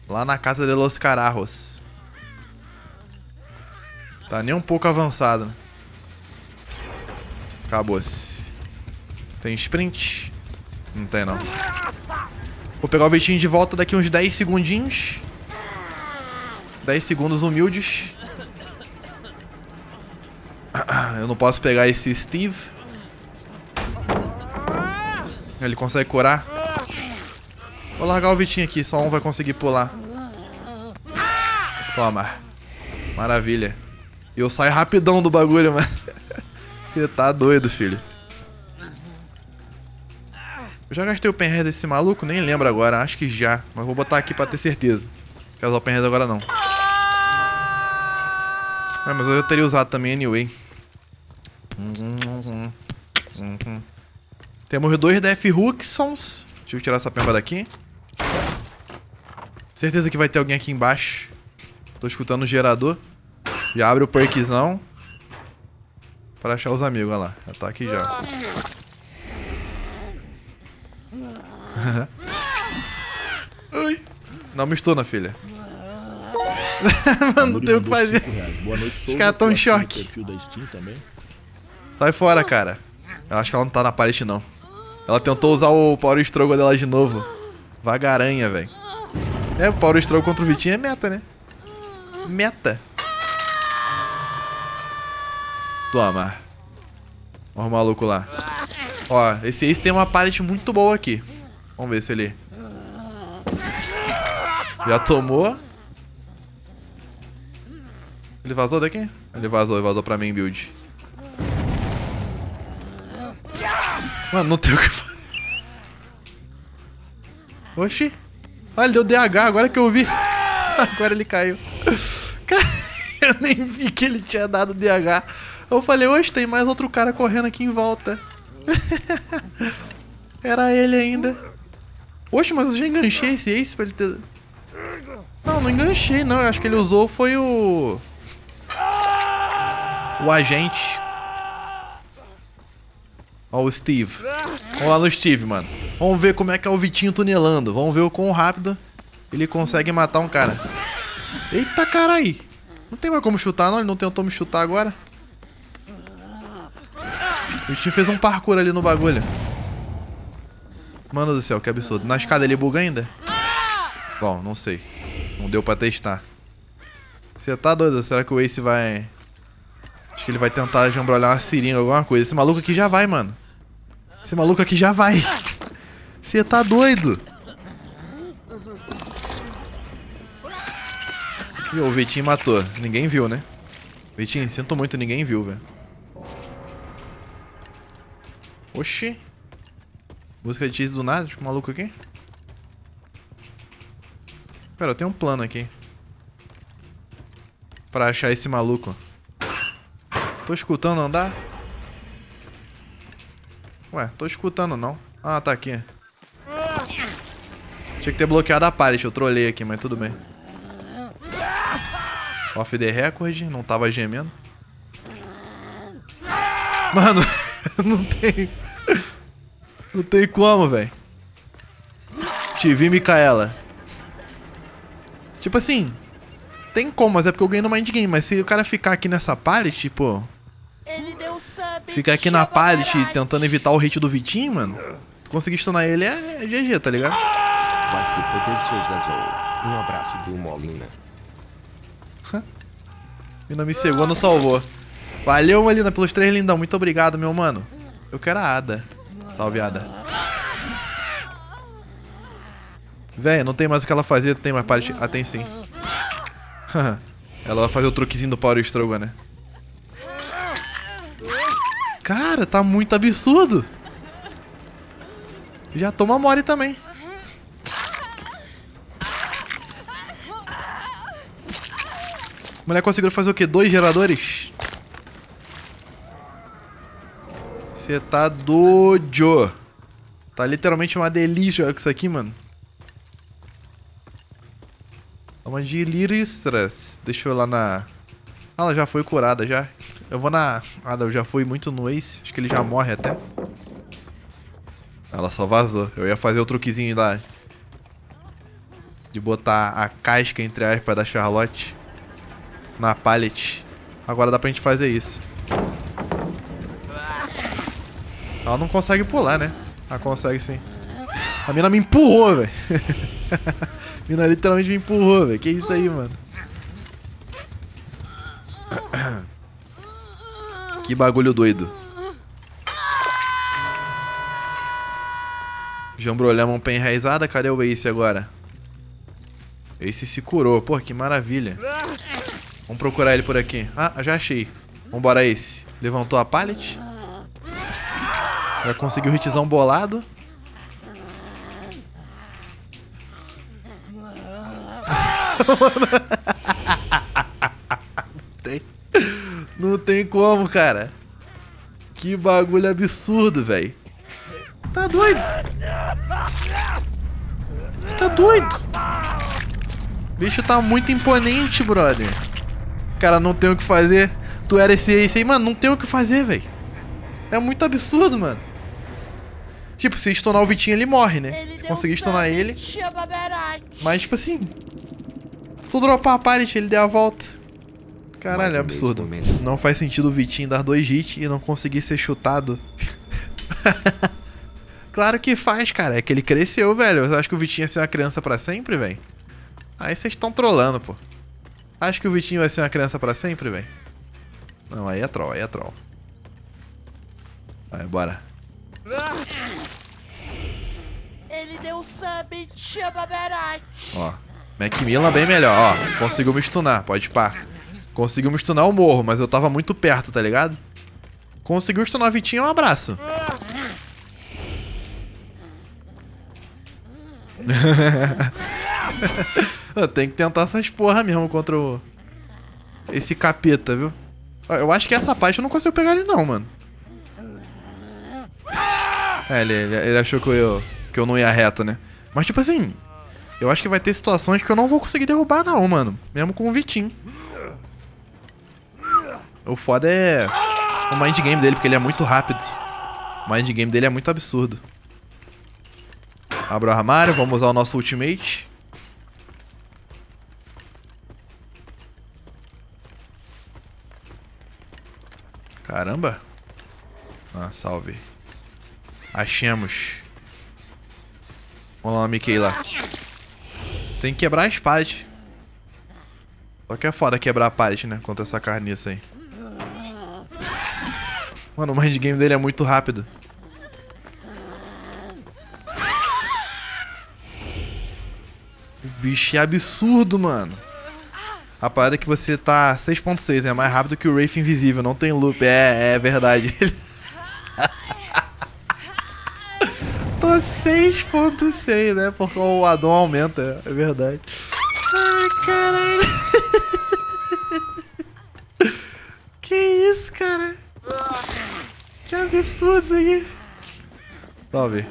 Lá na casa de los carajos. Tá nem um pouco avançado, né? Acabou-se. Tem sprint? Não tem, não. Vou pegar o Vitinho de volta daqui uns 10 segundinhos. 10 segundos humildes. Eu não posso pegar esse Steve. Ele consegue curar. Vou largar o Vitinho aqui, só um vai conseguir pular. Toma. Maravilha. E eu saio rapidão do bagulho, mano. Você tá doido, filho. Eu já gastei o penhead desse maluco? Nem lembro agora, acho que já. Mas vou botar aqui pra ter certeza. Quero usar o penhead agora não. É, mas eu teria usado também anyway. Temos dois Death Hooksons. Deixa eu tirar essa pemba daqui. Certeza que vai ter alguém aqui embaixo. Tô escutando o gerador. Já abre o perkzão. Pra achar os amigos, olha lá. Já tá aqui já. Não mistura, filha. Mano, não tem o que fazer. Boa noite, Souza. caras tão Tô em choque. Sai fora, cara. Eu acho que ela não tá na parede, não. Ela tentou usar o Power Strogo dela de novo. Vagaranha, velho. É, o Power Strogo contra o Vitinho é meta, né? Meta. Toma. Olha o maluco lá. Ó, esse Ace tem uma parede muito boa aqui. Vamos ver se ele... Já tomou. Ele vazou daqui? Ele vazou, ele vazou pra mim, build. Mano, não tem o que fazer. Oxi. Ah, ele deu DH, agora que eu vi. Agora ele caiu. Cara, eu nem vi que ele tinha dado DH. Eu falei, oxe, tem mais outro cara correndo aqui em volta. Era ele ainda. Oxe, mas eu já enganchei esse Ace pra ele ter... Não, não enganchei não. Eu acho que ele usou foi o... O agente. Ó o Steve. Vamos lá no Steve, mano. Vamos ver como é que é o Vitinho tunelando. Vamos ver o quão rápido ele consegue matar um cara. Eita, carai. Não tem mais como chutar, não? Ele não tentou me chutar agora? O Vitinho fez um parkour ali no bagulho. Mano do céu, que absurdo. Na escada ele buga ainda? Bom, não sei. Não deu pra testar. Você tá doido? Será que o Ace vai... Acho que ele vai tentar jambrolhar uma seringa, alguma coisa. Esse maluco aqui já vai, mano. Esse maluco aqui já vai. Você tá doido? E o Vitinho matou. Ninguém viu, né? Vitinho, sinto muito, ninguém viu, velho. Oxi. Música de cheese do nada, tipo, maluco aqui. Pera, eu tenho um plano aqui. Pra achar esse maluco. Tô escutando andar? Ué, tô escutando não. Ah, tá aqui. Tinha que ter bloqueado a pallet, eu trolei aqui, mas tudo bem. Off the record, não tava gemendo. Mano, não tem. Não tem como, velho. Te vi, Micaela. Tipo assim, tem como, mas é porque eu ganhei no mind game. Mas se o cara ficar aqui nessa pallet, tipo, Ele deu sub. ficar aqui na pallet tentando evitar o hit do Vitinho, mano. Tu conseguir stunar ele é, é GG, tá ligado? Vai se poder, Souza Zou. Um abraço do Molina. E não me cegou, não salvou. Valeu, Molina, pelos três lindão. Muito obrigado, meu mano. Eu quero a Ada. Salve, Ada. Véi, não tem mais o que ela fazer, tem mais parte. Ah, tem sim. ela vai fazer o truquezinho do Power Struggle, né? Cara, tá muito absurdo. Já toma mori também. Mulher conseguiu fazer o quê? Dois geradores? Você tá doido. Tá literalmente uma delícia com isso aqui, mano. Uma de liristras. Deixa eu lá na... Ah, ela já foi curada, já. Eu vou na... Ah, eu já fui muito no Ace. Acho que ele já morre até. Ela só vazou. Eu ia fazer o truquezinho lá. De botar a casca, entre aspas, da Charlotte na pallet. Agora dá pra gente fazer isso. Ela não consegue pular, né? Ela consegue sim. A mina me empurrou, velho. mina literalmente me empurrou, velho. Que isso aí, mano? Que bagulho doido. Jambrolhamos um pé enraizada. Cadê o Ace agora? Ace se curou. Pô, que maravilha. Vamos procurar ele por aqui. Ah, já achei. Vambora, Ace. Levantou a pallet. Já conseguiu o hitzão bolado. Tem. Não tem como, cara. Que bagulho absurdo, velho. Tá doido? Você tá doido? O bicho tá muito imponente, brother. Cara, não tem o que fazer. Tu era esse ace aí, mano, não tem o que fazer, velho. É muito absurdo, mano. Tipo, se stunar o Vitinho, ele morre, né? Ele Se conseguir sub, stunar ele. Mas, tipo assim. Se tu dropar a pallet, ele der a volta. Caralho, é absurdo. Não faz sentido o Vitinho dar dois hits e não conseguir ser chutado. claro que faz, cara. É que ele cresceu, velho. Você acha que o Vitinho ia ser uma criança pra sempre, velho? Aí vocês estão trolando, pô. Acho que o Vitinho vai ser uma criança pra sempre, velho? Não, aí é troll, aí é troll. Vai, bora. Ele deu sub. Chama. Ó, Macmillan bem melhor, ó. Conseguiu me stunar, pode pá. Conseguiu me stunar o morro, mas eu tava muito perto, tá ligado? Conseguiu stunar o Vitinho, um abraço. Tem que tentar essas porra mesmo contra o... Esse capeta, viu? Ó, Eu acho que essa parte eu não consigo pegar ele não, mano. É, ele, ele, ele achou que eu, que eu não ia reto, né? Mas tipo assim, eu acho que vai ter situações que eu não vou conseguir derrubar não, mano. Mesmo com o Vitinho. O foda é o mind game dele, porque ele é muito rápido. O mind game dele é muito absurdo. Abra o armário, vamos usar o nosso ultimate. Caramba. Ah, salve. Achemos. Vamos lá, Mickey lá. Tem que quebrar as pallets. Só que é foda quebrar a pallet, né? Contra essa carniça aí. Mano, o mind game dele é muito rápido. O bicho é absurdo, mano. A parada é que você tá 6.6, é mais rápido que o Wraith Invisível, não tem loop. É, é verdade. Tô 6.6, né? Porque o addon aumenta, é verdade. Ai, caralho. que isso, cara? Que absurdo isso aqui. Salve.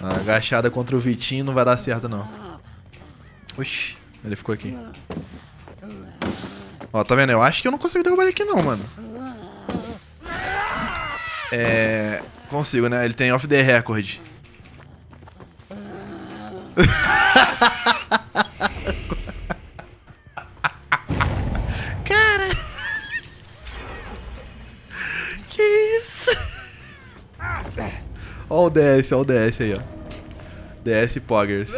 Uma agachada contra o Vitinho não vai dar certo, não. Oxi, ele ficou aqui. Ó, tá vendo? Eu acho que eu não consigo derrubar ele aqui, não, mano. É... Consigo, né? Ele tem off the record. Cara... Que isso? Ó o DS, ó o DS aí, ó. DS Poggers.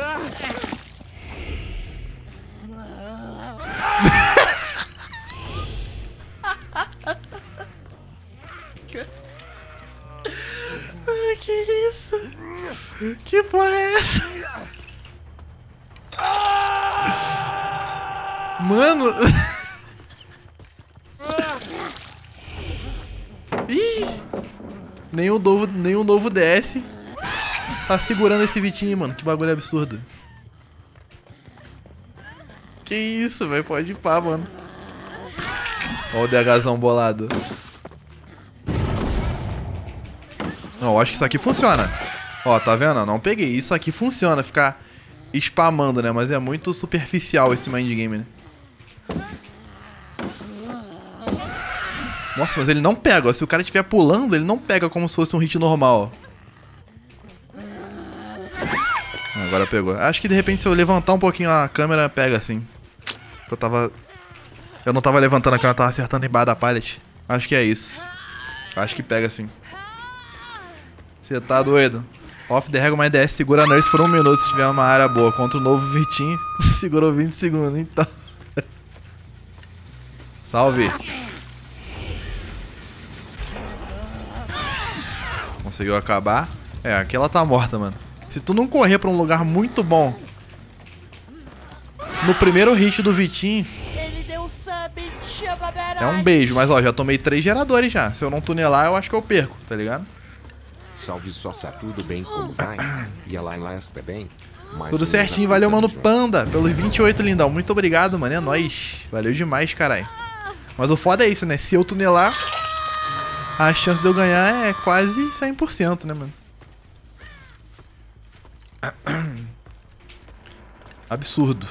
Tá segurando esse Vitinho, mano. Que bagulho absurdo. Que isso, velho. Pode ir pá, mano. Ó o DHzão bolado. Não, eu acho que isso aqui funciona. Ó, tá vendo? Não peguei. Isso aqui funciona, ficar spamando, né? Mas é muito superficial esse mind game, né? Nossa, mas ele não pega, ó. Se o cara estiver pulando, ele não pega como se fosse um hit normal, ó. Agora pegou. Acho que de repente se eu levantar um pouquinho a câmera, pega assim. Eu tava... Eu não tava levantando a câmera, tava acertando embaixo da pallet. Acho que é isso. Acho que pega assim. Você tá doido? Off the régua, mais DS segura a nurse por um minuto se tiver uma área boa. Contra o novo Vitinho, segurou 20 segundos, então. Salve. Conseguiu acabar. É, aqui ela tá morta, mano. Se tu não correr pra um lugar muito bom. No primeiro hit do Vitinho, é um beijo. Mas ó, já tomei três geradores já. Se eu não tunelar, eu acho que eu perco, tá ligado? Salve Sossa, tudo bem? Como vai? E a Laila está bem? Mais Tudo certinho, valeu, mano junto. Panda, pelos 28, lindão. Muito obrigado, mano. É nóis. Valeu demais, caralho. Mas o foda é isso, né? Se eu tunelar, a chance de eu ganhar é quase 100%, né, mano? Absurdo.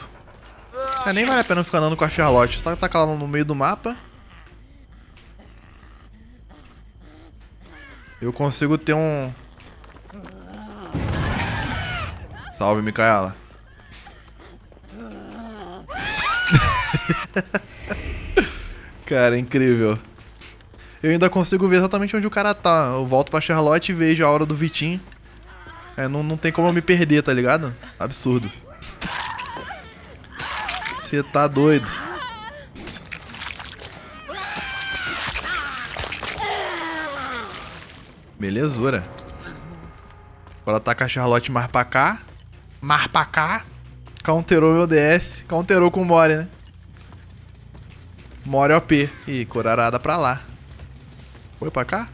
É, nem vale a pena ficar andando com a Charlotte. Só tacar ela no meio do mapa. Eu consigo ter um... Salve, Micaela. cara, é incrível. Eu ainda consigo ver exatamente onde o cara tá. Eu volto pra Charlotte e vejo a hora do Vitinho. É, não, não tem como eu me perder, tá ligado? Absurdo. Você tá doido. Belezura. Agora taca a Charlotte mais pra cá. Mais pra cá. Counterou meu DS. Counterou com o Mori, né? Mori OP. Ih, corarada pra lá. Foi pra cá?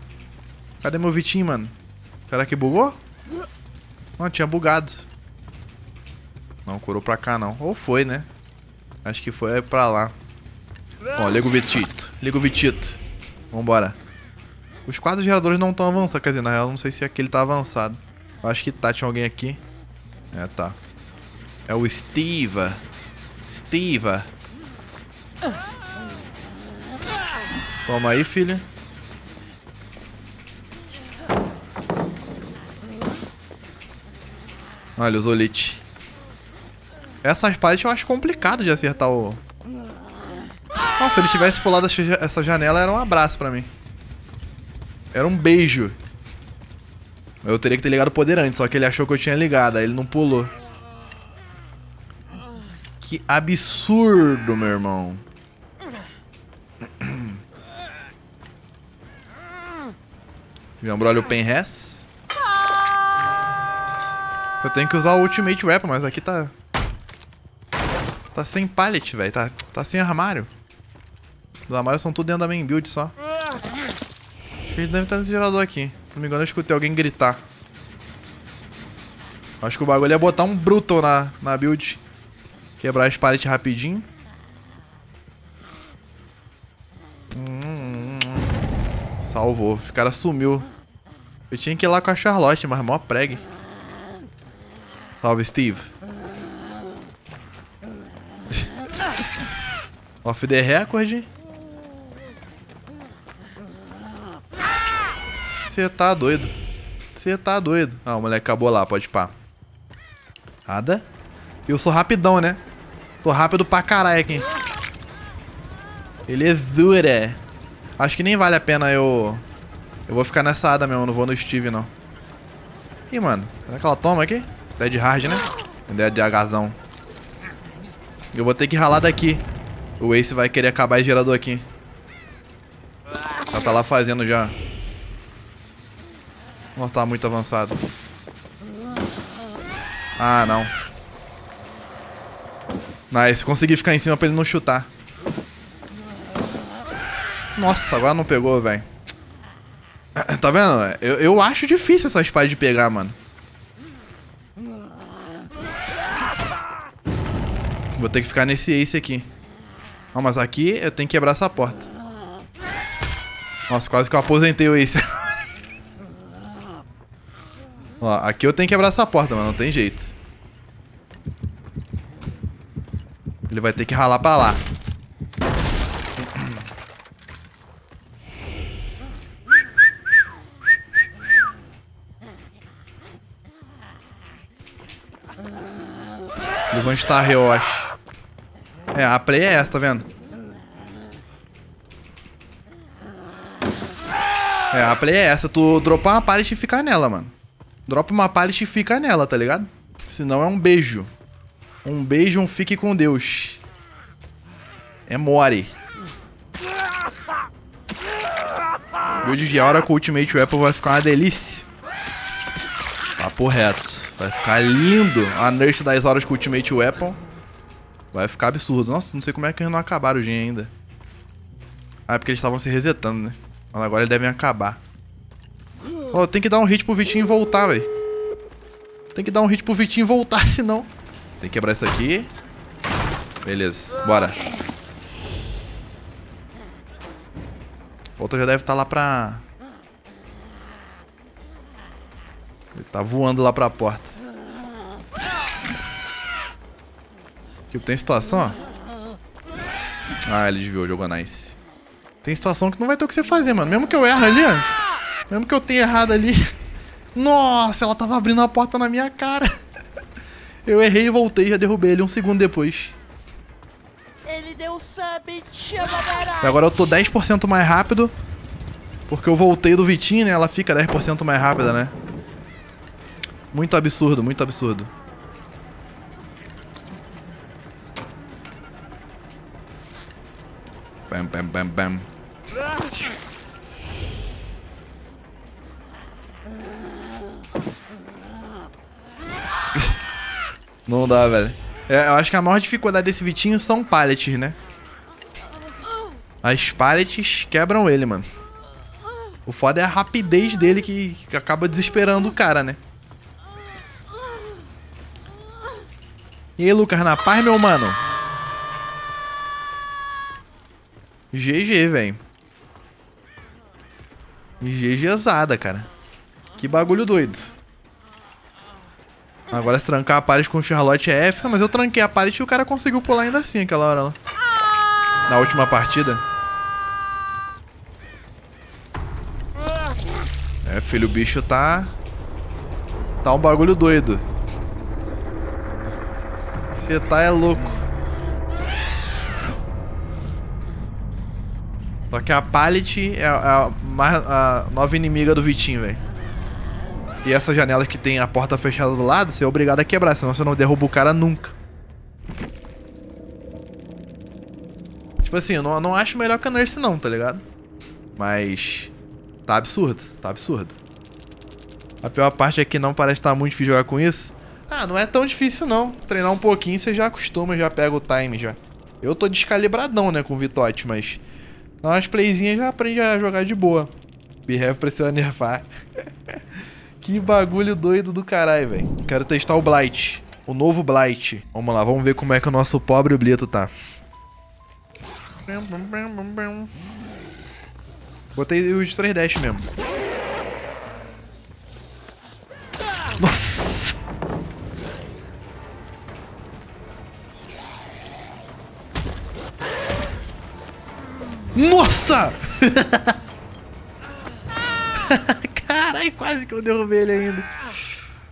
Cadê meu Vitinho, mano? Será que bugou? Não, tinha bugado. Não, curou pra cá não. Ou foi, né? Acho que foi pra lá. Ó, liga o Vitito. Liga o Vitito. Vambora. Os quatro geradores não estão avançados. Quer dizer, na real, não sei se aquele tá avançado. Eu acho que tá. Tinha alguém aqui. É, tá. É o Steve. Steve. Toma aí, filha. Olha, os Olite. Essas paletes eu acho complicado de acertar o... Nossa, se ele tivesse pulado essa ja- essa janela, era um abraço pra mim. Era um beijo. Eu teria que ter ligado o poder antes, só que ele achou que eu tinha ligado, aí ele não pulou. Que absurdo, meu irmão. Jambrolha o Penres. Eu tenho que usar o Ultimate Weapon, mas aqui tá... Tá sem pallet, velho. Tá, tá sem armário. Os armários são tudo dentro da main build só. Acho que a gente deve estar nesse gerador aqui. Se não me engano, eu escutei alguém gritar. Acho que o bagulho é botar um Brutal na, na build. Quebrar as paletes rapidinho. Hum, Salvou. O cara sumiu. Eu tinha que ir lá com a Charlotte, mas mó pregue. Salve, Steve. Off the record. Você tá doido. Você tá doido. Ah, o moleque acabou lá, pode pá. Nada. Eu sou rapidão, né? Tô rápido pra caralho aqui. Belezura. Acho que nem vale a pena eu... Eu vou ficar nessa ada mesmo, não vou no Steve, não. Ih, mano. Será que ela toma aqui? Dead hard, né? Ideia de agazão. Eu vou ter que ralar daqui. O Ace vai querer acabar esse gerador aqui. Ela tá lá fazendo já. Nossa, tá muito avançado. Ah, não. Nice, consegui ficar em cima pra ele não chutar. Nossa, agora não pegou, velho. Tá vendo? Eu, eu acho difícil essa espada de pegar, mano. Vou ter que ficar nesse ace aqui. Não, mas aqui eu tenho que quebrar essa porta. Nossa, quase que eu aposentei o ace. Ó, aqui eu tenho que quebrar essa porta, mano. Não tem jeito. Ele vai ter que ralar pra lá. Eles vão estar, eu acho. É, a play é essa, tá vendo? É, a play é essa. Tu dropar uma pallet e ficar nela, mano. Dropa uma pallet e fica nela, tá ligado? Senão é um beijo. Um beijo, um fique com Deus. É more. Build de aura com Ultimate Weapon vai ficar uma delícia. Papo reto. Vai ficar lindo a Nurse das horas com Ultimate Weapon. Vai ficar absurdo. Nossa, não sei como é que eles não acabaram o gen ainda. Ah, é porque eles estavam se resetando, né? Mas agora eles devem acabar. Oh, tem que dar um hit pro Vitinho voltar, velho. Tem que dar um hit pro Vitinho voltar, senão... Tem que quebrar isso aqui. Beleza, bora. Outra já deve estar lá pra... Ele tá voando lá pra porta. Tipo, tem situação, ó. Ah, ele desviou, jogou nice. Tem situação que não vai ter o que você fazer, mano. Mesmo que eu erre ali, ó. Mesmo que eu tenha errado ali. Nossa, ela tava abrindo a porta na minha cara. Eu errei e voltei, já derrubei ele um segundo depois. Ele deu sub, chama E agora eu tô 10% mais rápido. Porque eu voltei do Vitinho, né? Ela fica 10% mais rápida, né? Muito absurdo, muito absurdo. Bam, bam, bam, bam. Não dá, velho. É, eu acho que a maior dificuldade desse Vitinho são pallets, né? As pallets quebram ele, mano. O foda é a rapidez dele que, que acaba desesperando o cara, né? E aí, Lucas, na paz, meu mano? GG, velho. GGzada, cara. Que bagulho doido. Agora se trancar a parede com o Charlotte é F, mas eu tranquei a parede e o cara conseguiu pular ainda assim aquela hora lá. Na última partida. É, filho, o bicho tá... Tá um bagulho doido. Você tá é louco. Só que a Pallet é a, a, a nova inimiga do Vitinho, velho. E essa janela que tem a porta fechada do lado, você é obrigado a quebrar, senão você não derruba o cara nunca. Tipo assim, eu não, não acho melhor que a Nurse não, tá ligado? Mas... Tá absurdo, tá absurdo. A pior parte é que não parece estar muito difícil jogar com isso. Ah, não é tão difícil não. Treinar um pouquinho você já acostuma, já pega o time já. Eu tô descalibradão, né, com o Vitote, mas... Dá umas playzinhas já aprende a jogar de boa. Behave precisa nerfar. que bagulho doido do caralho, velho. Quero testar o Blight. O novo Blight. Vamos lá, vamos ver como é que o nosso pobre Blito tá. Botei os 3 dash mesmo. Nossa! Nossa! Caralho, quase que eu derrubei ele ainda.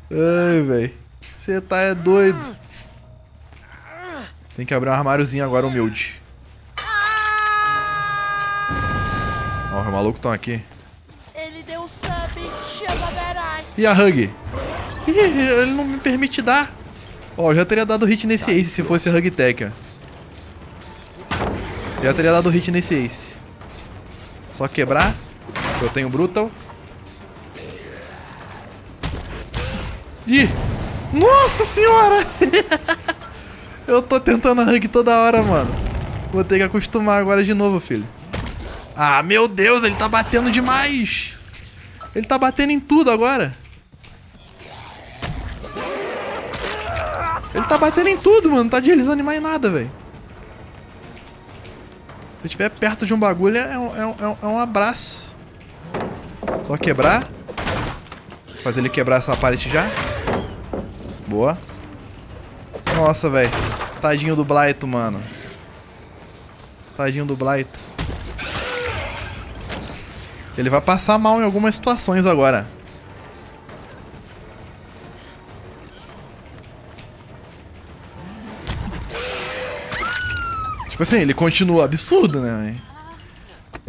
Ai, velho. Você tá é doido. Tem que abrir um armáriozinho agora humilde. Ó, os malucos estão aqui. E a Hug? Ih, ele não me permite dar. Ó, já teria dado hit nesse Ace se fosse a Hug Tech, ó. Já teria dado hit nesse Ace. Só quebrar. Eu tenho Brutal. Ih! Nossa senhora! eu tô tentando a Hug toda hora, mano. Vou ter que acostumar agora de novo, filho. Ah, meu Deus, ele tá batendo demais! Ele tá batendo em tudo agora. Ele tá batendo em tudo, mano. Não tá deslizando em mais nada, velho. Se eu estiver perto de um bagulho, é um, é, um, é um- é abraço. Só quebrar. Fazer ele quebrar essa parede já. Boa. Nossa, velho. Tadinho do Blaito, mano. Tadinho do Blaito. Ele vai passar mal em algumas situações agora. Tipo assim, ele continua absurdo, né? véi?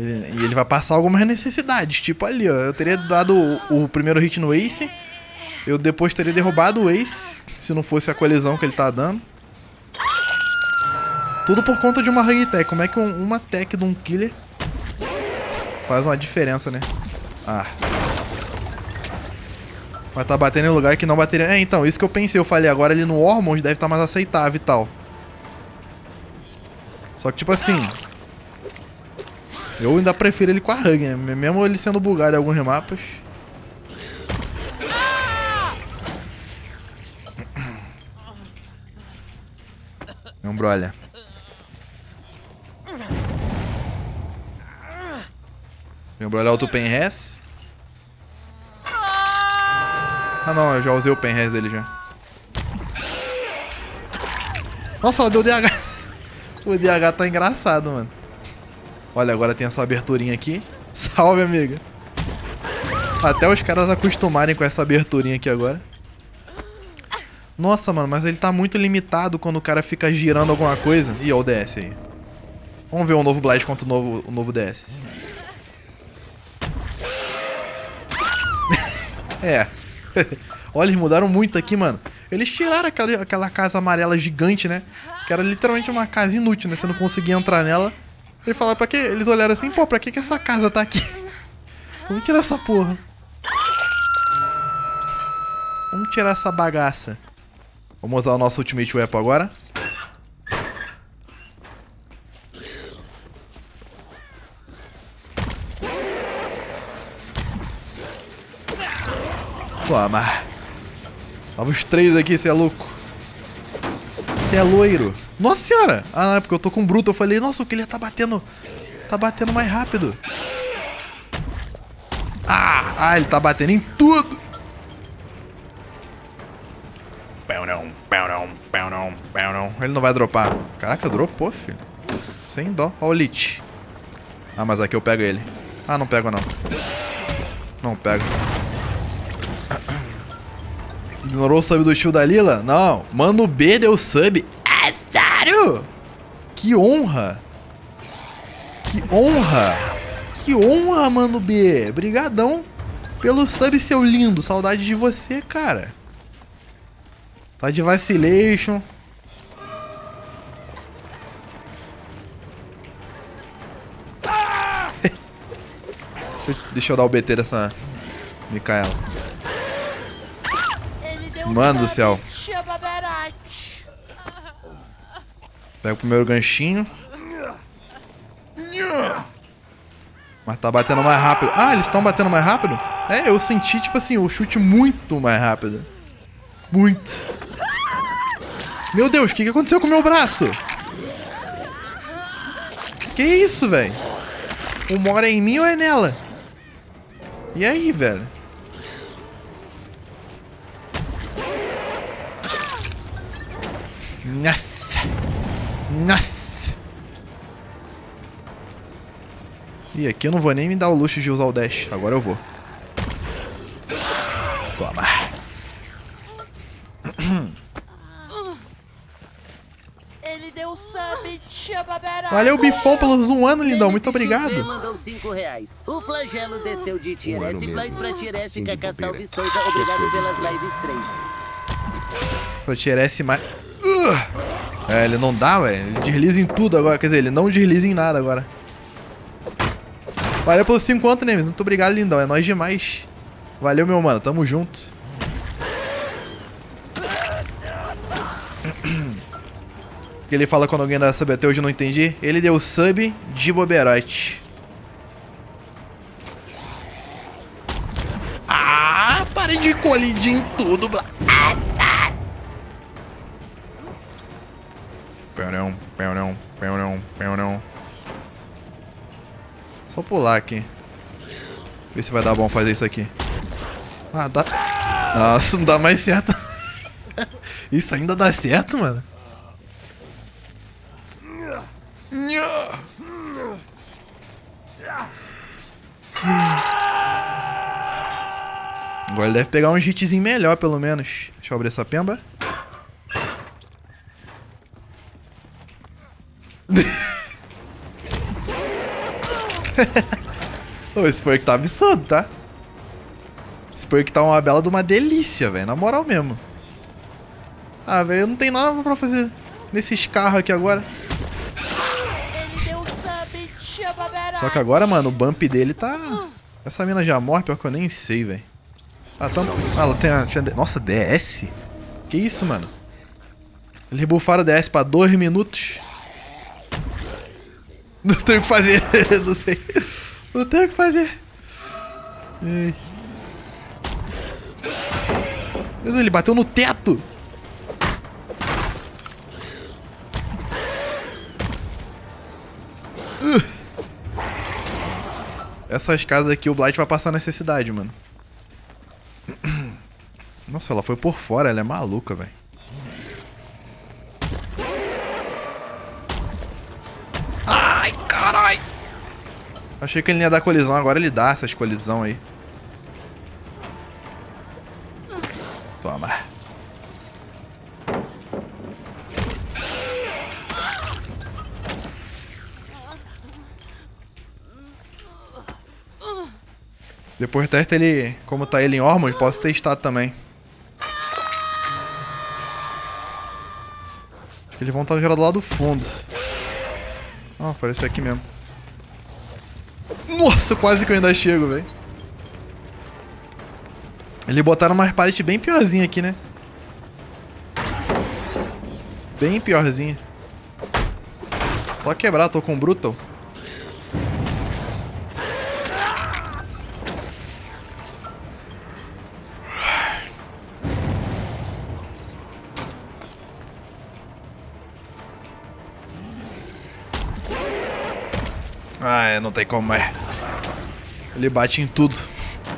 Ele- E ele vai passar algumas necessidades. Tipo ali, ó. Eu teria dado o, o primeiro hit no Ace. Eu depois teria derrubado o Ace. Se não fosse a colisão que ele tá dando. Tudo por conta de uma Hug Tech. Como é que um- uma tech de um killer faz uma diferença, né? Ah. Mas tá batendo em lugar que não bateria. É, então, isso que eu pensei. Eu falei, agora ele no Ormond deve estar mais aceitável e tal. Só que, tipo assim. Eu ainda prefiro ele com a Hug, né? Mesmo ele sendo bugado em alguns mapas. Meu brolha. Meu brolha alto pen res. Ah não, eu já usei o pen res dele já. Nossa, deu DH. O DH tá engraçado, mano. Olha, agora tem essa aberturinha aqui. Salve, amiga. Até os caras acostumarem com essa aberturinha aqui agora. Nossa, mano, mas ele tá muito limitado quando o cara fica girando alguma coisa. Ih, ó o DS aí. Vamos ver o novo Blade contra o novo, o novo DS. é. Olha, eles mudaram muito aqui, mano. Eles tiraram aquela, aquela casa amarela gigante, né? Que era literalmente uma casa inútil, né? Você não conseguia entrar nela. Ele falaram, pra quê? Eles olharam assim, pô, pra que, que essa casa tá aqui? Vamos tirar essa porra. Vamos tirar essa bagaça. Vamos usar o nosso Ultimate Weapon agora. Toma. Tava os três aqui, você é louco. Você é loiro. Nossa senhora! Ah, é porque eu tô com bruto. Eu falei, nossa, o Killer tá batendo. Tá batendo mais rápido. Ah, ah, ele tá batendo em tudo. Ele não vai dropar. Caraca, dropou, filho. Sem dó. Ó o Lich. Ah, mas aqui eu pego ele. Ah, não pego não. Não pego. Ignorou o sub do tio da Lila? Não. Mano B deu sub. É sério? Que honra. Que honra. Que honra, mano B. Brigadão pelo sub, seu lindo. Saudade de você, cara. Tá de vacilation. deixa, eu, deixa eu dar o BT dessa Micaela. Mano do céu. Pega o primeiro ganchinho. Mas tá batendo mais rápido. Ah, eles estão batendo mais rápido? É, eu senti, tipo assim, o chute muito mais rápido. Muito. Meu Deus, o que, que aconteceu com o meu braço? Que isso, velho? O mora é em mim ou é nela? E aí, velho? Nossa. Nossa. E aqui eu não vou nem me dar o luxo de usar o dash. Agora eu vou. Toma. Ele deu sub. Valeu, Bifão, pelos um ano, lindão. Muito obrigado. José mandou 5 reais. O flagelo desceu de Tier Um ano S mesmo. Plus pra Assim de Cacá. Salve Souza. Obrigado pelas lives 3. Pra tirar esse mais. É, ele não dá, velho. Ele desliza em tudo agora. Quer dizer, ele não desliza em nada agora. Valeu pelos 5 conto, Nemes. Muito obrigado, lindão. É nóis demais. Valeu, meu mano. Tamo junto. que ele fala quando alguém dá sub até hoje eu não entendi. Ele deu sub de boberote. Ah, para de colidir em tudo, Bla. Perão, perão, perão, perão. Só pular aqui. Ver se vai dar bom fazer isso aqui. Ah, dá. Nossa, não dá mais certo. Isso ainda dá certo, mano? Agora deve pegar um hitzinho melhor, pelo menos. Deixa eu abrir essa pemba. esse perk tá absurdo, tá? Esse perk tá uma bela de uma delícia, velho. Na moral mesmo. Ah, velho, eu não tenho nada pra fazer nesses carros aqui agora. Ele. Só que agora, mano, o bump dele tá... Essa mina já morre, pior que eu nem sei, velho. Ah, tanto... Ah, ela tem a... Nossa, DS? Que isso, mano? Eles rebufaram o DS pra 2 minutos. Não tenho o que fazer, não sei. Não tenho o que fazer. Ai. Deus, ele bateu no teto. Essas casas aqui o Blight vai passar necessidade, mano. Nossa, ela foi por fora, ela é maluca, velho. Achei que ele ia dar colisão, agora ele dá essas colisão aí. Toma. Depois testa ele, como tá ele em Ormond, posso testar também. Acho que eles vão estar gerando lá do fundo. Ah, apareceu aqui mesmo. Nossa, quase que eu ainda chego, velho. Eles botaram umas paletes bem piorzinha aqui, né? Bem piorzinha. Só quebrar, tô com Brutal. Ah, é, não tem como mais. Ele bate em tudo.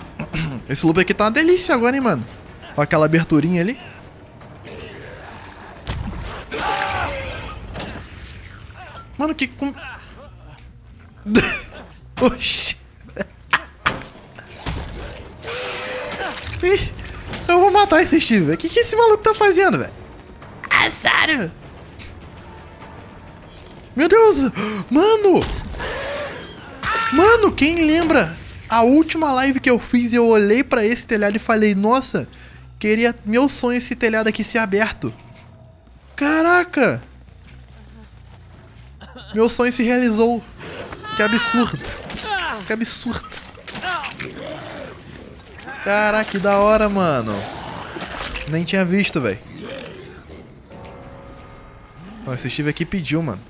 Esse loop aqui tá uma delícia agora, hein, mano. Olha aquela aberturinha ali. Mano, que... Com... Oxi. Eu vou matar esse Steve, velho. O que, que esse maluco tá fazendo, velho? Ah, sério? Meu Deus! Mano! Mano, quem lembra? A última live que eu fiz, eu olhei pra esse telhado e falei, nossa, queria meu sonho esse telhado aqui ser aberto. Caraca! Meu sonho se realizou. Que absurdo. Que absurdo. Caraca, que da hora, mano. Nem tinha visto, velho. Esse Steve aqui pediu, mano.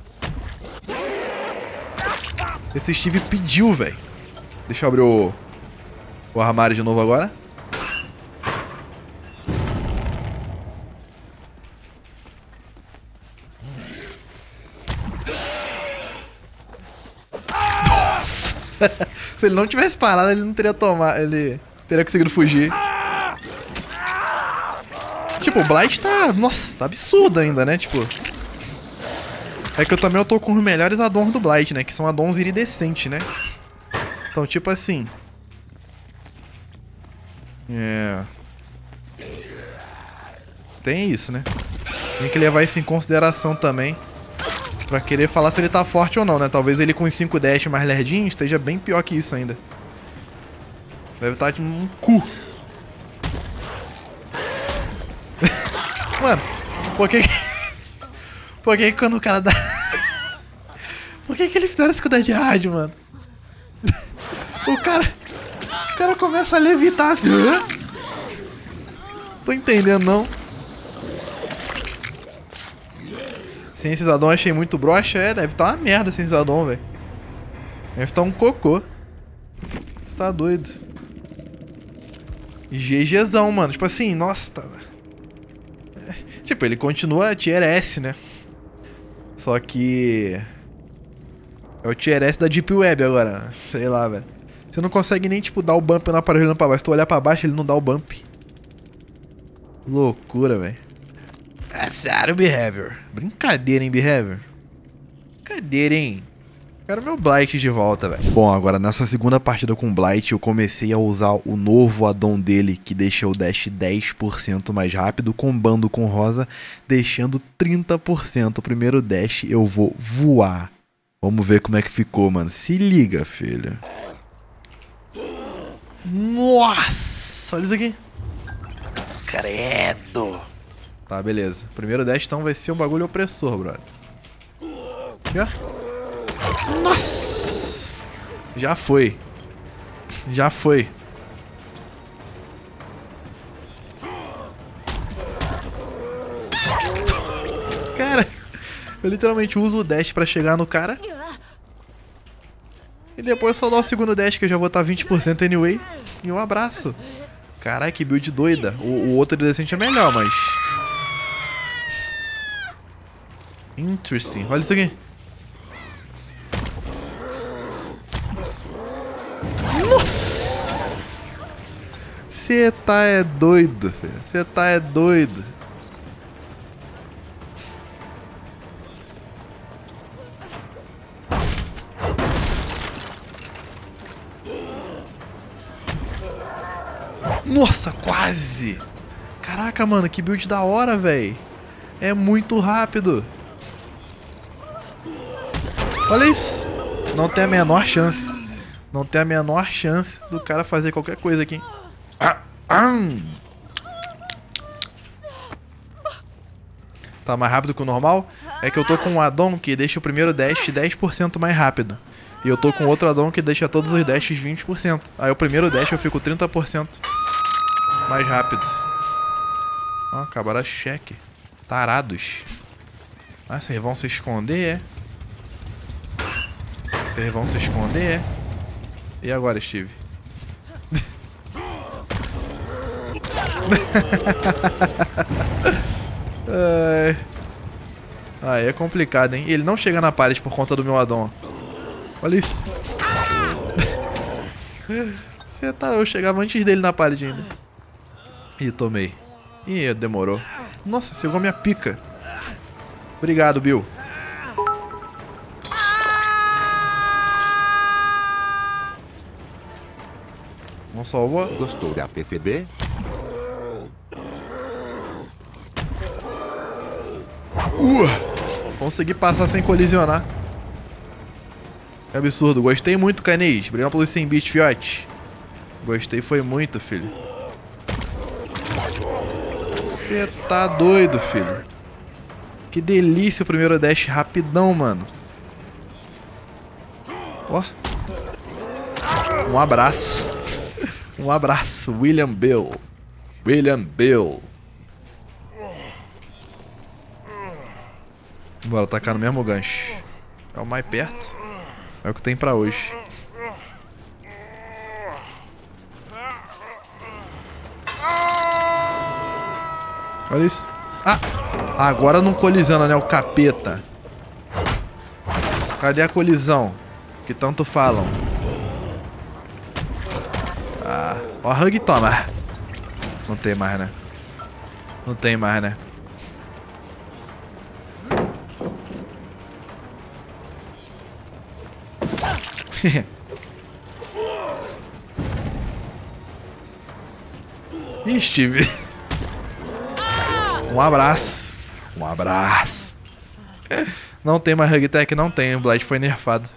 Esse Steve pediu, velho. Deixa eu abrir o, o armário de novo agora. Nossa! Se ele não tivesse parado, ele não teria tomado. Ele teria conseguido fugir. Tipo, o Blight tá. Nossa, tá absurdo ainda, né? Tipo. É que eu também eu tô com os melhores addons do Blight, né? Que são addons iridescentes, né? Então, tipo assim. É. Tem isso, né? Tem que levar isso em consideração também. Pra querer falar se ele tá forte ou não, né? Talvez ele com os 5 dash mais lerdinho esteja bem pior que isso ainda. Deve estar tipo um cu. Mano, por que... Por que quando o cara dá... Por que que ele fizeram isso com o Dead Hard, mano? O cara... O cara começa a levitar assim, né? Tô entendendo, não. Sem addon achei muito broxa. É, deve tá uma merda sem addon, velho. Deve tá um cocô. Você tá doido. GGzão, mano. Tipo assim, nossa, tá... É, tipo, ele continua tier S, né? Só que... É o tier S da Deep Web agora. Sei lá, velho. Você não consegue nem, tipo, dar o bump na parede olhando pra baixo. Se tu olhar pra baixo, ele não dá o bump. Loucura, velho. É sério, Behavior. Brincadeira, hein, Behavior? Brincadeira, hein? Quero meu Blight de volta, velho. Bom, agora nessa segunda partida com o Blight, eu comecei a usar o novo addon dele, que deixa o dash 10% mais rápido, combando com rosa, deixando 30%. O primeiro dash eu vou voar. Vamos ver como é que ficou, mano. Se liga, filho. Nossa, olha isso aqui. Credo. Tá, beleza. Primeiro dash, então, vai ser um bagulho opressor, brother. Aqui, ó. Nossa! Já foi. Já foi. Cara, eu literalmente uso o dash pra chegar no cara. E depois só dá o segundo dash que eu já vou estar 20% anyway. E um abraço. Caralho, que build doida. O, o outro decente é melhor, mas... Interesting. Olha isso aqui. Você tá é doido. Você tá é doido. Nossa, quase! Caraca, mano, que build da hora, velho. É muito rápido. Olha isso. Não tem a menor chance. Não tem a menor chance do cara fazer qualquer coisa aqui. Ah, ah. Tá mais rápido que o normal? É que eu tô com um addon que deixa o primeiro dash 10% mais rápido. E eu tô com outro addon que deixa todos os dashes 20%. Aí o primeiro dash eu fico 30% mais rápido. Ó, acabaram a cheque. Tarados. Ah, vocês vão se esconder, é? Vocês vão se esconder, é? E agora, Steve? Ai. Aí é complicado, hein? Ele não chega na parede por conta do meu Adon. Olha isso. Você tá... Eu chegava antes dele na parede ainda. Ih, tomei. Ih, demorou. Nossa, chegou minha pica. Obrigado, Bill. Não salva. Gostou da PTB? Uh, consegui passar sem colisionar. Que absurdo. Gostei muito, Canis. Obrigado pelos 100 bits, fiote. Gostei foi muito, filho. Você tá doido, filho. Que delícia o primeiro dash rapidão, mano. Ó. Um abraço. Um abraço, William Bill. William Bill. Bora tacar no mesmo gancho. É o mais perto. É o que tem pra hoje. Olha isso. Ah! Agora não colisando, né? O capeta. Cadê a colisão? Que tanto falam. Ah, ó, hug toma. Não tem mais, né? Não tem mais, né? Ih, Steve. Um abraço. Um abraço. Não tem mais Hugtech, não tem. O Blade foi nerfado.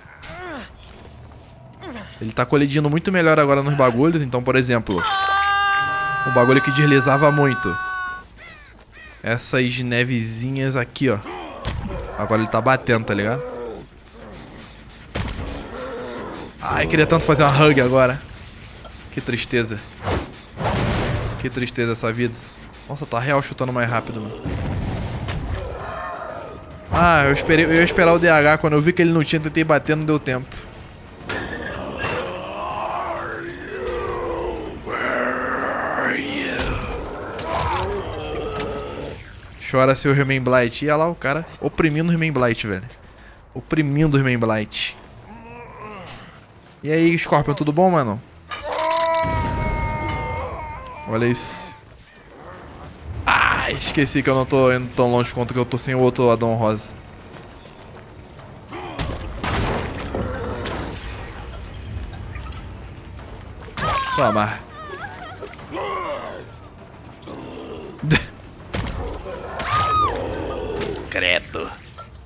Ele tá colidindo muito melhor agora nos bagulhos. Então, por exemplo, o bagulho que deslizava muito. Essas nevezinhas aqui, ó. Agora ele tá batendo, tá ligado? Ai, queria tanto fazer uma hug agora. Que tristeza. Que tristeza essa vida. Nossa, tá real chutando mais rápido, mano. Ah, eu, esperei, eu ia esperar o DH. Quando eu vi que ele não tinha, tentei bater, não deu tempo. Chora seu Remain Blight. E olha lá o cara oprimindo o Remain Blight, velho. Oprimindo o Remain Blight. E aí, Scorpion, tudo bom, mano? Olha isso. Ah, esqueci que eu não tô indo tão longe quanto que eu tô sem o outro Adão Rosa. Toma. Credo.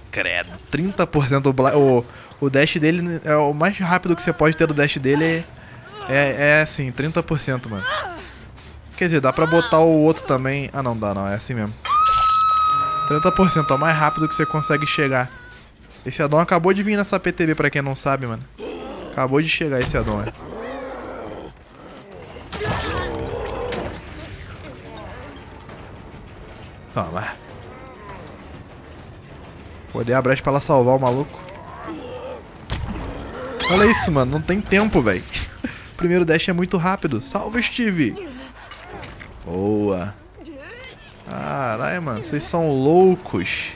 Credo. 30% do Bla o, o dash dele é o mais rápido que você pode ter do dash dele. É, é assim, 30%, mano. Quer dizer, dá pra botar o outro também. Ah, não dá, não. É assim mesmo. 30% é o mais rápido que você consegue chegar. Esse addon acabou de vir nessa PTB, pra quem não sabe, mano. Acabou de chegar esse addon, é. Toma. Poder a brecha pra ela salvar o maluco. Olha isso, mano. Não tem tempo, velho. O primeiro dash é muito rápido. Salva, Steve. Boa. Caralho, mano. Vocês são loucos.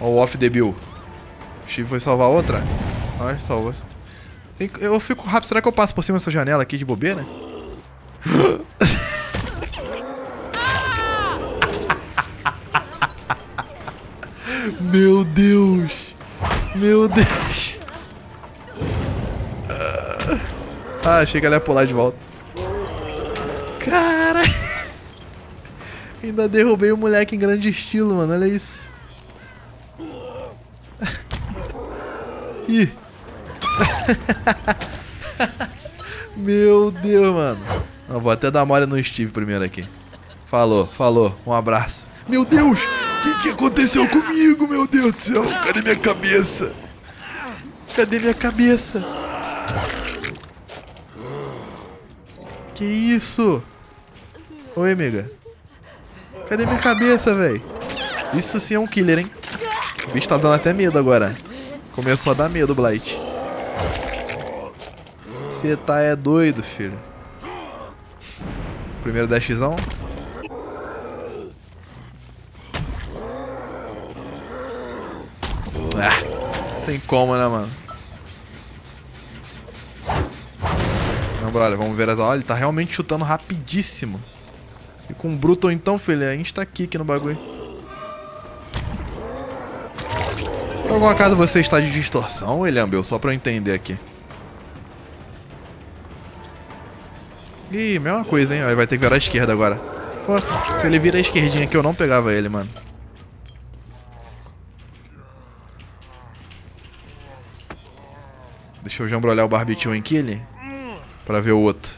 Ó o off debil. Steve foi salvar outra? Ai, salvou. Tem- Eu fico rápido. Será que eu passo por cima dessa janela aqui de bobeira? Meu Deus! Meu Deus! Ah, achei que ela ia pular de volta. Cara! Ainda derrubei o moleque em grande estilo, mano. Olha isso. Ih! Meu Deus, mano. Não, vou até dar mole no Steve primeiro aqui. Falou, falou. Um abraço. Meu Deus! O que, que aconteceu comigo, meu Deus do céu? Cadê minha cabeça? Cadê minha cabeça? Que isso? Oi, amiga. Cadê minha cabeça, velho? Isso sim é um killer, hein? O bicho tá dando até medo agora. Começou a dar medo, Blight. Você tá é doido, filho. Primeiro dashzão. Ah, tem como, né, mano? Não, brother, vamos ver as... Olha, ele tá realmente chutando rapidíssimo. E com o Bruton, então, filho, a gente tá aqui, aqui no bagulho. Por algum acaso você está de distorção, William Bell? Só pra eu entender aqui. Ih, mesma coisa, hein? Aí vai ter que virar a esquerda agora. Pô, se ele vira a esquerdinha aqui, eu não pegava ele, mano. Deixa eu jambrolhar o Barbition em Kill pra ver o outro.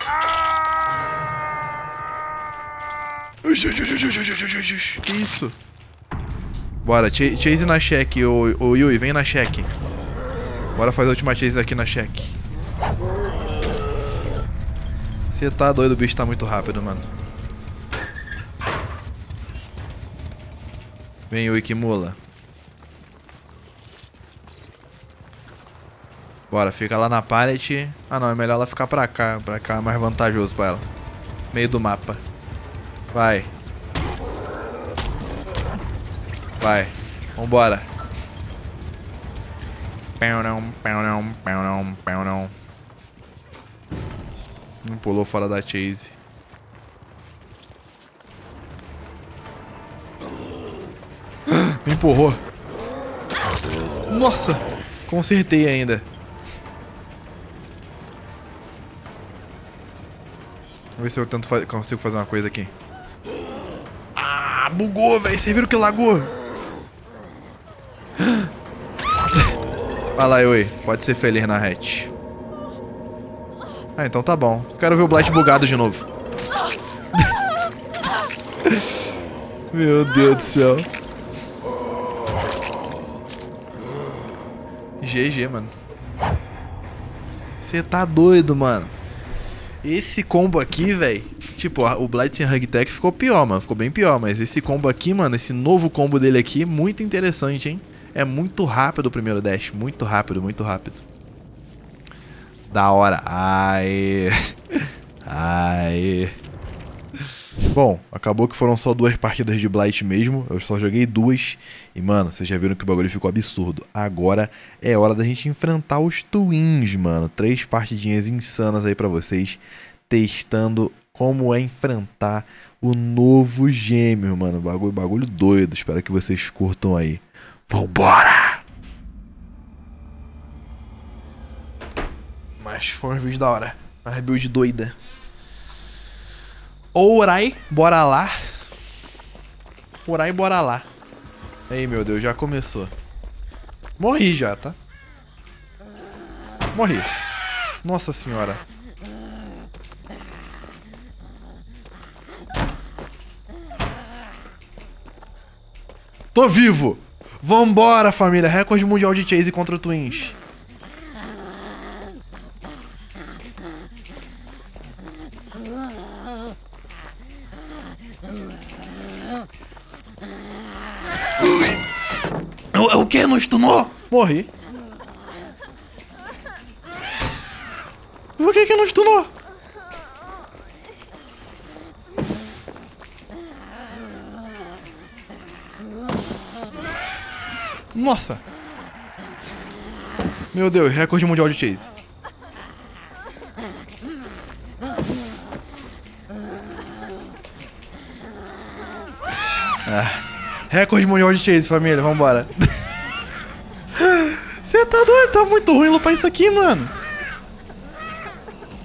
Que isso? Bora, ch chase na check, ô, Yui, vem na check. Bora fazer a última chase aqui na check. Você tá doido, o bicho tá muito rápido, mano. Vem, Yui, que Bora, fica lá na pallet. Ah não, é melhor ela ficar pra cá. Pra cá é mais vantajoso pra ela. Meio do mapa. Vai. Vai. Vambora. Pão pão pão pão. Não pulou fora da chase. Me empurrou. Nossa! Consertei ainda. Ver se eu tento fa consigo fazer uma coisa aqui. Ah, bugou, velho. Vocês viram que lagou? Vai lá, Yui. Pode ser feliz na hatch. Ah, então tá bom. Quero ver o Blight bugado de novo. Meu Deus do céu. GG, mano. Você tá doido, mano. Esse combo aqui, velho. Tipo, o Blight Hug Tech ficou pior, mano. Ficou bem pior. Mas esse combo aqui, mano, esse novo combo dele aqui, muito interessante, hein? É muito rápido o primeiro dash. Muito rápido, muito rápido. Da hora. Aê. Aê. Bom, acabou que foram só duas partidas de Blight mesmo. Eu só joguei duas. E, mano, vocês já viram que o bagulho ficou absurdo. Agora é hora da gente enfrentar os Twins, mano. Três partidinhas insanas aí pra vocês. Testando como é enfrentar o novo gêmeo, mano. Bagulho, bagulho doido. Espero que vocês curtam aí. Vambora! Mas foi um vídeo da hora. Uma build doida. Orai, bora lá. Orai, bora lá. Ei, meu Deus, já começou. Morri já, tá? Morri. Nossa senhora. Tô vivo! Vambora, família! Recorde mundial de Chase contra Twins. O, o que? Não stunou? Morri. Por que que não stunou? Nossa. Meu Deus, recorde mundial de chase. Ah, recorde mundial de chase, família, vambora. Você tá doido? Tá muito ruim lupar isso aqui, mano.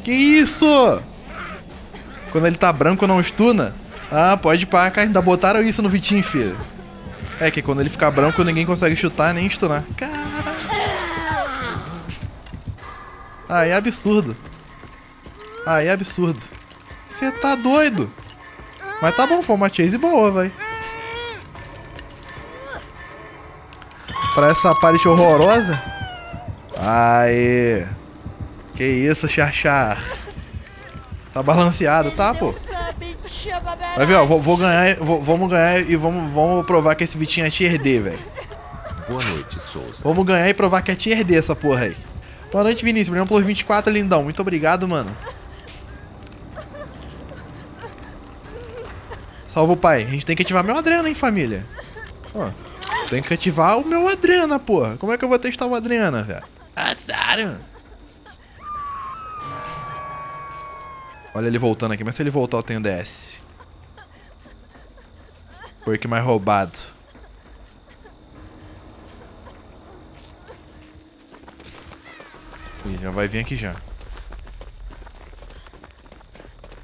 Que isso? Quando ele tá branco, não stuna? Ah, pode pá, cara. Ainda botaram isso no Vitinho, filho. É que quando ele ficar branco, ninguém consegue chutar nem stunar. Cara. Aí é absurdo. Aí é absurdo. Você tá doido. Mas tá bom, foi uma chase boa, vai. Pra essa parte horrorosa. Aê. Que isso, Chachar. Tá balanceado, tá, pô. Vai ver, ó, vou, vou ganhar, vou- vamos ganhar e vamos, vamos provar que esse Vitinho é tier D, velho. Boa noite, Souza. Vamos ganhar e provar que é tier D essa porra aí. Boa noite, Vinícius. Obrigado pelos 24, lindão. Muito obrigado, mano. Salve o pai. A gente tem que ativar meu Adriana, hein, família. Ó, tem que ativar o meu Adriana, porra. Como é que eu vou testar o Adriana, velho? Azar. Olha ele voltando aqui, mas se ele voltar eu tenho DS. Que mais roubado. Ih, já vai vir aqui já.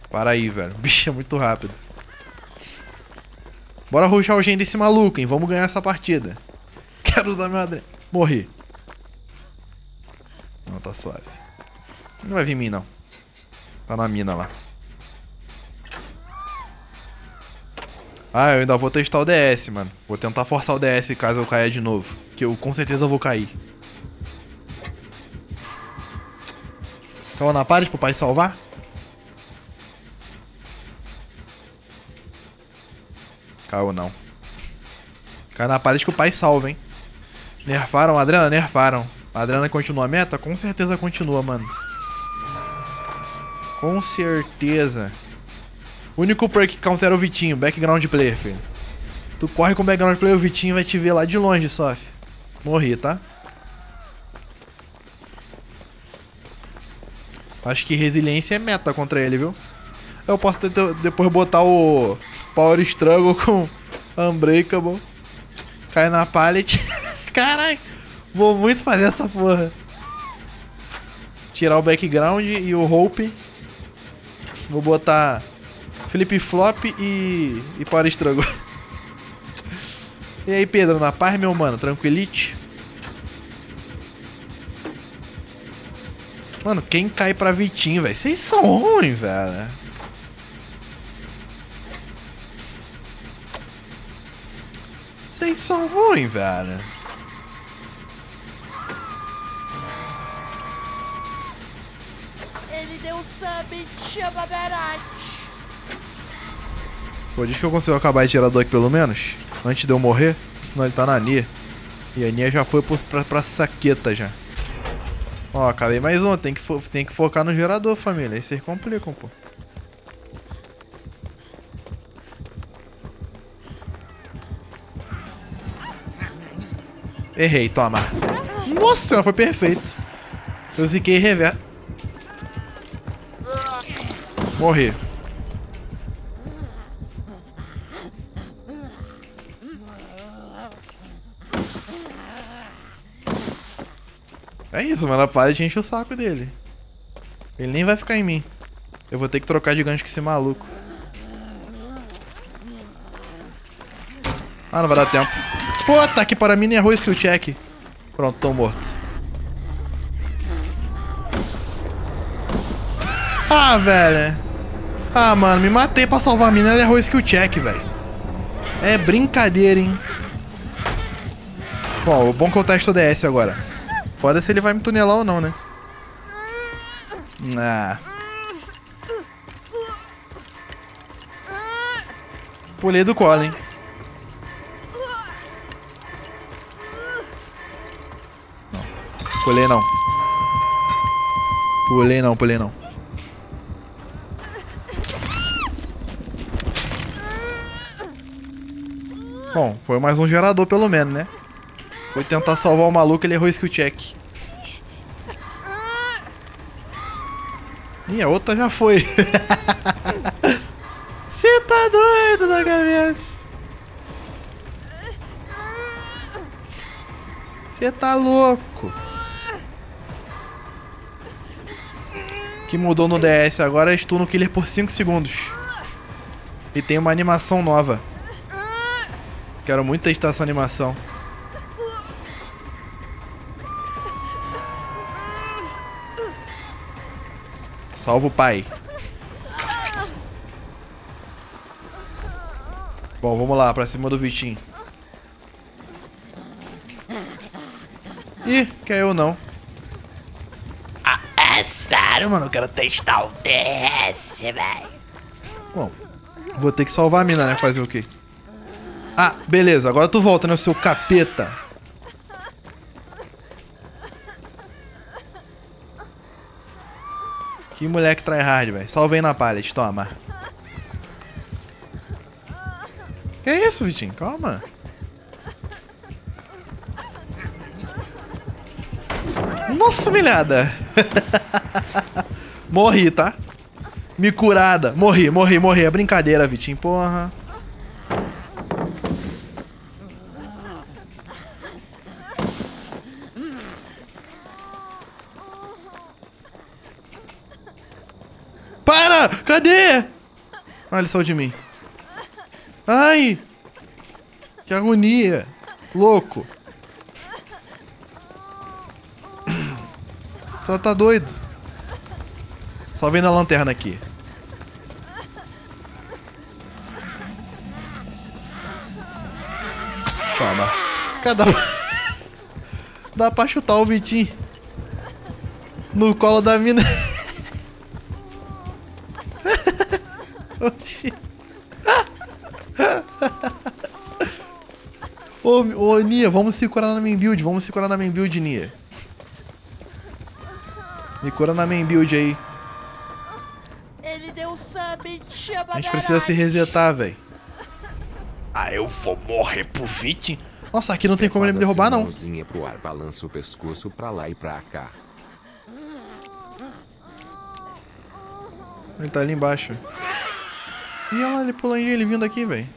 Para aí, velho. O bicho é muito rápido. Bora rushar o gen desse maluco, hein? Vamos ganhar essa partida. Quero usar meu Adriano. Morri. Não, tá suave. Não vai vir em mim, não. Tá na mina lá. Ah, eu ainda vou testar o DS, mano. Vou tentar forçar o DS caso eu caia de novo. Que eu com certeza vou cair. Caiu na parede pro pai salvar? Caiu não. Caiu na parede que o pai salva, hein? Nerfaram a Adriana? Nerfaram. A Adriana continua a meta? Com certeza continua, mano. Com certeza. O único perk que countera o Vitinho, background player, filho. Tu corre com background player, o Vitinho vai te ver lá de longe filho. Morri, tá? Acho que resiliência é meta contra ele, viu? Eu posso depois botar o Power Struggle com Unbreakable. Cai na pallet. Caralho, vou muito fazer essa porra. Tirar o background e o Hope. Vou botar Flip Flop e. e para estragou. E aí, Pedro, na paz, meu mano? Tranquilite? Mano, quem cai pra Vitinho, velho? Vocês são ruins, velho. Vocês são ruins, velho. Ele deu um sub, chama Berate. Pô, diz que eu consigo acabar esse gerador aqui pelo menos? Antes de eu morrer? Não, ele tá na Nia. E a Nia já foi pro- pra, pra saqueta já. Ó, acabei mais um. Tem que, tem que focar no gerador, família. Aí vocês complicam, pô. Errei, toma. Nossa senhora, foi perfeito. Eu ziquei reverso. Morri. É isso, mano. Para de encher o saco dele. Ele nem vai ficar em mim. Eu vou ter que trocar de gancho com esse maluco. Ah, não vai dar tempo. Puta que para mim nem errou o skill check. Pronto, tô morto. Ah, velho. Ah, mano, me matei pra salvar a mina, ela errou skill check, velho. É brincadeira, hein. Bom, o bom é que eu testo o DS agora. Foda se ele vai me tunelar ou não, né? Ah. Pulei do colo, hein? Pulei não. Pulei não, pulei não. Bom, foi mais um gerador pelo menos, né? Foi tentar salvar o maluco, ele errou skill check. Ih, a outra já foi. Você tá doido da cabeça. Você tá louco. Que mudou no DS agora é stun no killer por 5 segundos. E tem uma animação nova. Quero muito testar essa animação. Salva o pai. Bom, vamos lá, pra cima do Vitinho. Ih, eu não. Sério, mano, eu quero testar o DS, velho. Bom, vou ter que salvar a mina, né? Fazer o quê? Ah, beleza. Agora tu volta, né, seu capeta. Que moleque tryhard, velho. Salvei na pallet, toma. Que isso, Vitinho? Calma. Nossa, humilhada. Morri, tá? Me curada. Morri, morri, morri. É brincadeira, Vitinho. Porra. Para! Cadê? Ah, ele saiu de mim. Ai! Que agonia. Louco. Só tá doido. Só vem na lanterna aqui. Toma. Cada. Dá pra chutar o Vitinho. No colo da mina. Ô, ô, Nia, vamos se curar na main build. Vamos se curar na main build, Nia. Me cura na main build aí. Ele deu sub, chama A gente precisa se resetar, velho. Ah, eu vou morrer pro Viting? Nossa, aqui não tem como ele me derrubar, assim, não. pro ar, balança o pescoço pra lá e pra cá. Ele tá ali embaixo. E olha lá, ele pulando ele vindo aqui, velho.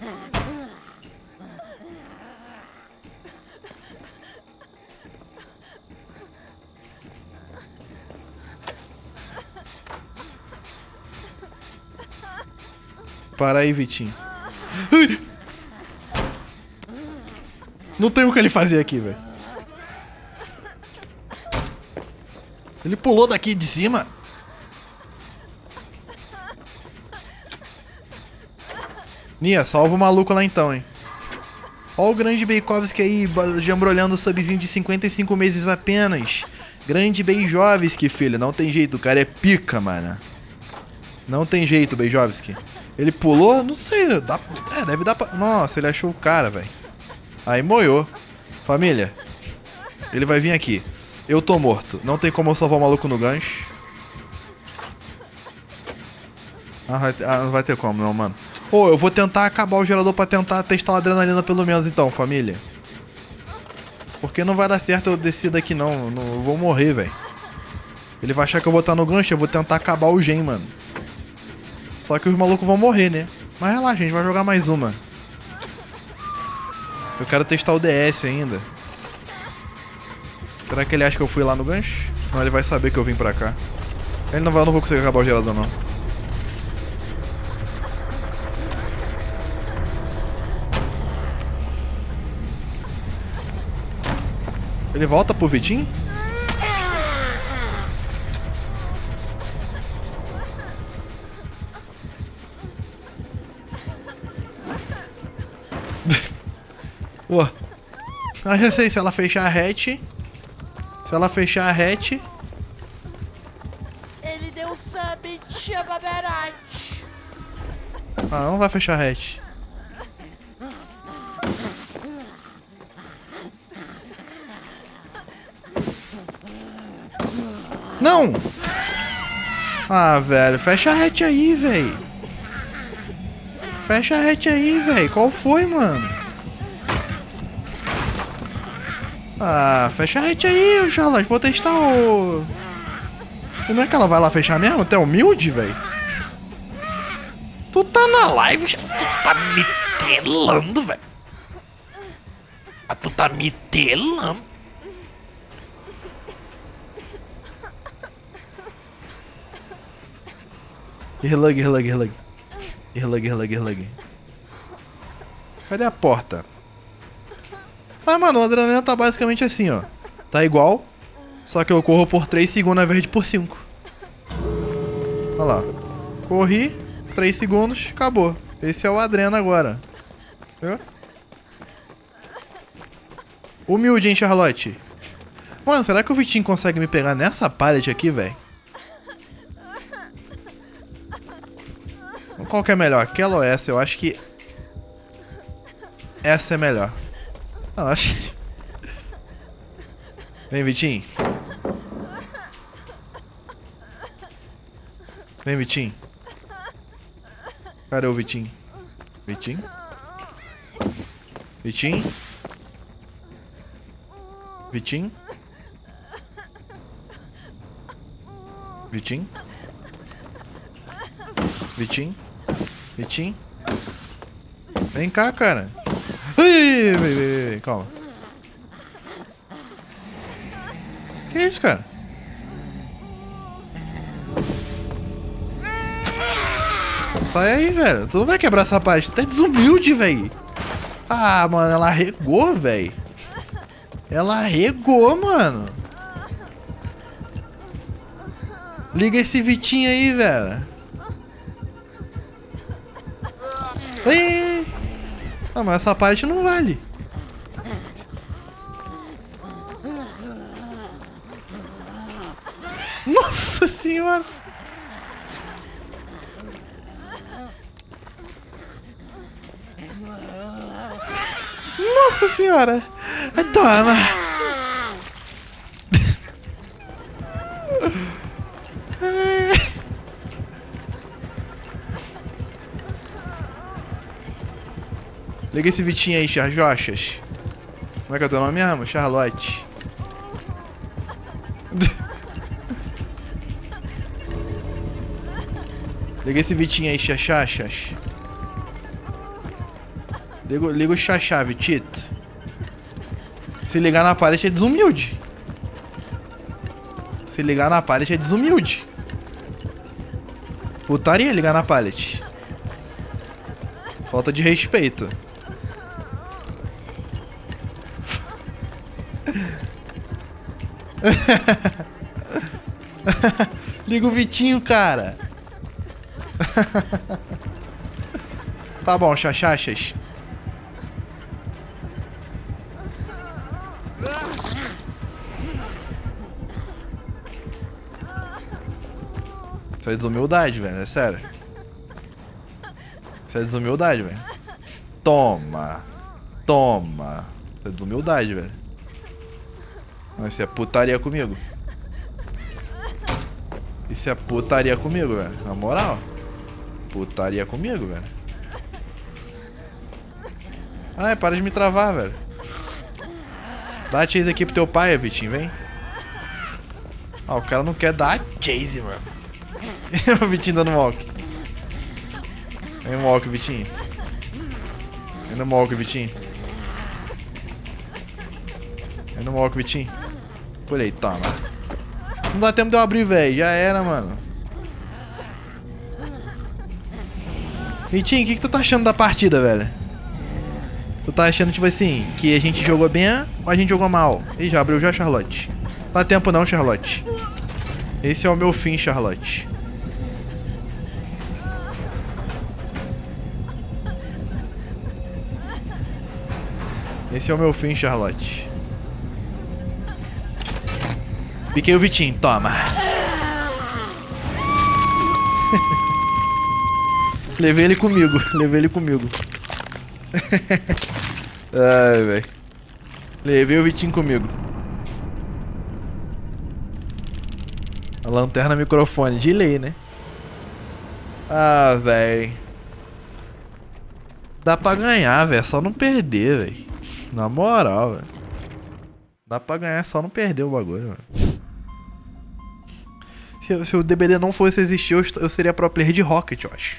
Para aí, Vitinho. Ai! Não tem o que ele fazer aqui, velho. Ele pulou daqui de cima. Nia, salva o maluco lá então, hein. Ó o grande Beikovski aí, jambrolhando o subzinho de 55 meses apenas. Grande Beijovski, filho. Não tem jeito, o cara é pica, mano. Não tem jeito, Beijovski. Ele pulou? Não sei. Dá, é, deve dar pra... Nossa, ele achou o cara, velho. Aí moiou. Família, ele vai vir aqui. Eu tô morto. Não tem como eu salvar o maluco no gancho. Ah, ah, não vai ter como, não, mano. Pô, eu vou tentar acabar o gerador pra tentar testar a adrenalina pelo menos, então, família. Porque não vai dar certo eu descer daqui, não eu vou morrer, velho. Ele vai achar que eu vou estar no gancho, eu vou tentar acabar o gen, mano. Só que os malucos vão morrer, né? Mas relaxa, a gente vai jogar mais uma. Eu quero testar o DS ainda. Será que ele acha que eu fui lá no gancho? Não, ele vai saber que eu vim pra cá. Ele não vai, eu não vou conseguir acabar o gerador, não. Ele volta pro Vitinho? Ah, já sei, se ela fechar a hatch. Se ela fechar a hatch. Ele deu um sub, Berante. Ah, não vai fechar a hatch. Não! Ah, velho, fecha a hatch aí, velho. Fecha a hatch aí, velho. Qual foi, mano? Ah, fecha a hatch aí, Charlotte. Vou testar o... Não é que ela vai lá fechar mesmo? Até humilde, velho? Tu tá na live, já- tu tá me telando, velho. Ah, tu tá me telando. Erlag, erlag, erlag. Erlag, erlag, erlag. Cadê a porta? Ah, mano, a adrenalina tá basicamente assim, ó. Tá igual, só que eu corro por 3 segundos ao invés de por 5. Olha lá. Corri, 3 segundos, acabou. Esse é o Adrena agora. Viu? Humilde, hein, Charlotte? Mano, será que o Vitinho consegue me pegar nessa pallet aqui, velho? Qual que é melhor? Aquela ou essa? Eu acho que... Essa é melhor. Não, acho... que- Vem, Vitinho. Vem, Vitinho. Cadê o Vitinho? Vitinho? Vitinho? Vitinho? Vitinho? Vitinho? Vitinho? Vem cá, cara. Ai, vem, vem, calma. Que isso, cara? Sai aí, velho. Tu não vai quebrar essa parte. Tu é desumilde, velho. Ah, mano, ela regou, velho. Ela regou, mano. Liga esse Vitinho aí, velho. Ei! Ah, mas essa parte não vale. Nossa senhora! Nossa senhora! Toma! Liga esse Vitinho aí, Charjochas. Como é que é o teu nome mesmo? Charlotte. Liga esse Vitinho aí, Chachachas. Liga, o Chachá, Vitito. Se ligar na parede é desumilde. Se ligar na pallet é desumilde. Putaria ligar na pallet. Falta de respeito. Liga o Vitinho, cara. tá bom, chachachas. Isso é desumildade, velho. É sério. Isso é desumildade, velho. Toma. Toma. Isso é desumildade, velho. Isso é putaria comigo. Isso é putaria comigo, velho. Na moral. Putaria comigo, velho. Ai, para de me travar, velho. Dá chase aqui pro teu pai, Vitinho, vem. Ah, o cara não quer dar chase, mano. o Vitinho dando walk. Vem um walk, Vitinho. Vem no walk, Vitinho. Vem no walk, Vitinho. Por aí, toma. Não dá tempo de eu abrir, velho. Já era, mano. Vitinho, o que, que tu tá achando da partida, velho? Tu tá achando, tipo assim, que a gente jogou bem ou a gente jogou mal? Ih, já abriu já, Charlotte. Não dá tempo não, Charlotte. Esse é o meu fim, Charlotte. Esse é o meu fim, Charlotte. Piquei o Vitinho, toma. levei ele comigo, levei ele comigo. Ai, velho. Levei o Vitinho comigo. A lanterna microfone, de lei, né? Ah, velho. Dá pra ganhar, velho. Só não perder, velho. Na moral, velho. Dá pra ganhar, só não perder o bagulho, velho. Se, se o DBD não fosse existir, eu, eu seria pro player de Rocket, eu acho.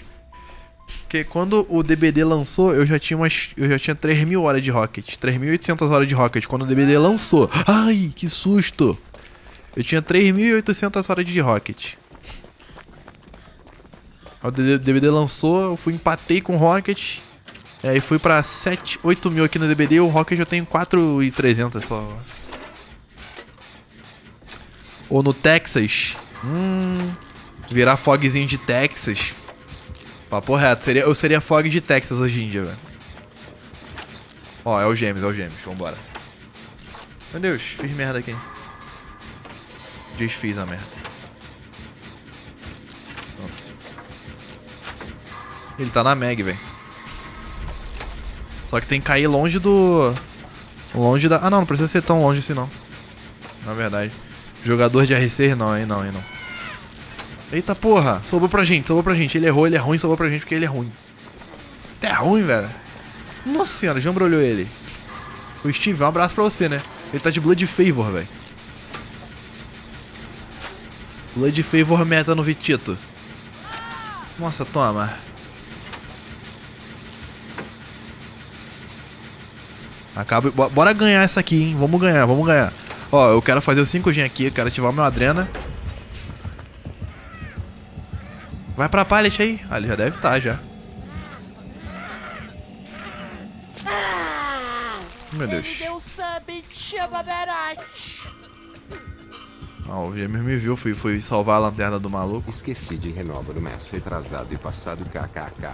Porque quando o DBD lançou, eu já tinha umas. Eu já tinha 3 mil horas de Rocket. 3.800 horas de Rocket quando o DBD lançou. Ai, que susto! Eu tinha 3.800 horas de Rocket. O DBD lançou, eu fui empatei com o Rocket. Aí fui pra 7, 8 mil aqui no DBD. O Rocket eu tenho 4.300 só. Ou no Texas. Hum. Virar fogzinho de Texas. Papo reto, seria, eu seria fog de Texas hoje em dia, velho. Ó, é o Gêmeos, é o Gêmeos, vambora. Meu Deus, fiz merda aqui. Desfiz a merda. Pronto. Ele tá na Meg, velho. Só que tem que cair longe do. Longe da. Ah, não, não precisa ser tão longe assim, não. Na verdade. Jogador de R6, não, aí não, aí não. Eita porra, sobrou pra gente, sobrou pra gente. Ele errou, ele é ruim, sobrou pra gente porque ele é ruim. É ruim, velho. Nossa senhora, já embrulhou ele. O Steve, um abraço pra você, né? Ele tá de Blood Favor, velho. Blood Favor meta no Vitito. Nossa, toma. Acaba. bo- Bora ganhar essa aqui, hein? Vamos ganhar, vamos ganhar. Ó, eu quero fazer o 5G aqui, eu quero ativar o meu Adrena. Vai pra pallet aí. Ah, ele já deve estar já. Meu Ele Deus. deu sub chama Berat. Ah, o Gêmeos me viu, fui, fui salvar a lanterna do maluco. Esqueci de renovar o mês retrasado e passado kkk.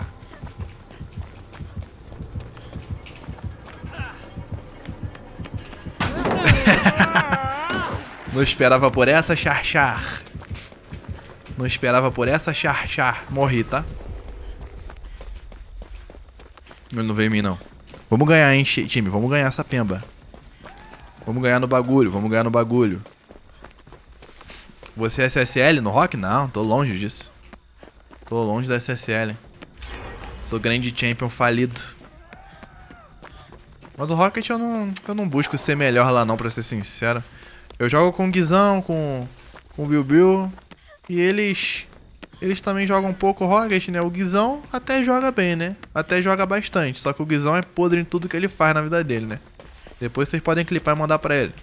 Não esperava por essa, char char. Não esperava por essa, char char. Morri, tá? Ele não veio em mim, não. Vamos ganhar, hein, time. Vamos ganhar essa pemba. Vamos ganhar no bagulho, vamos ganhar no bagulho. Você é SSL no rock? Não, tô longe disso. Tô longe da SSL. Sou grande champion falido. Mas o Rocket eu não, eu não busco ser melhor lá não, pra ser sincero. Eu jogo com o Guizão, com, com o Bill Bill. E eles. Eles também jogam um pouco Rocket, né? O Guizão até joga bem, né? Até joga bastante. Só que o Guizão é podre em tudo que ele faz na vida dele, né? Depois vocês podem clipar e mandar pra ele.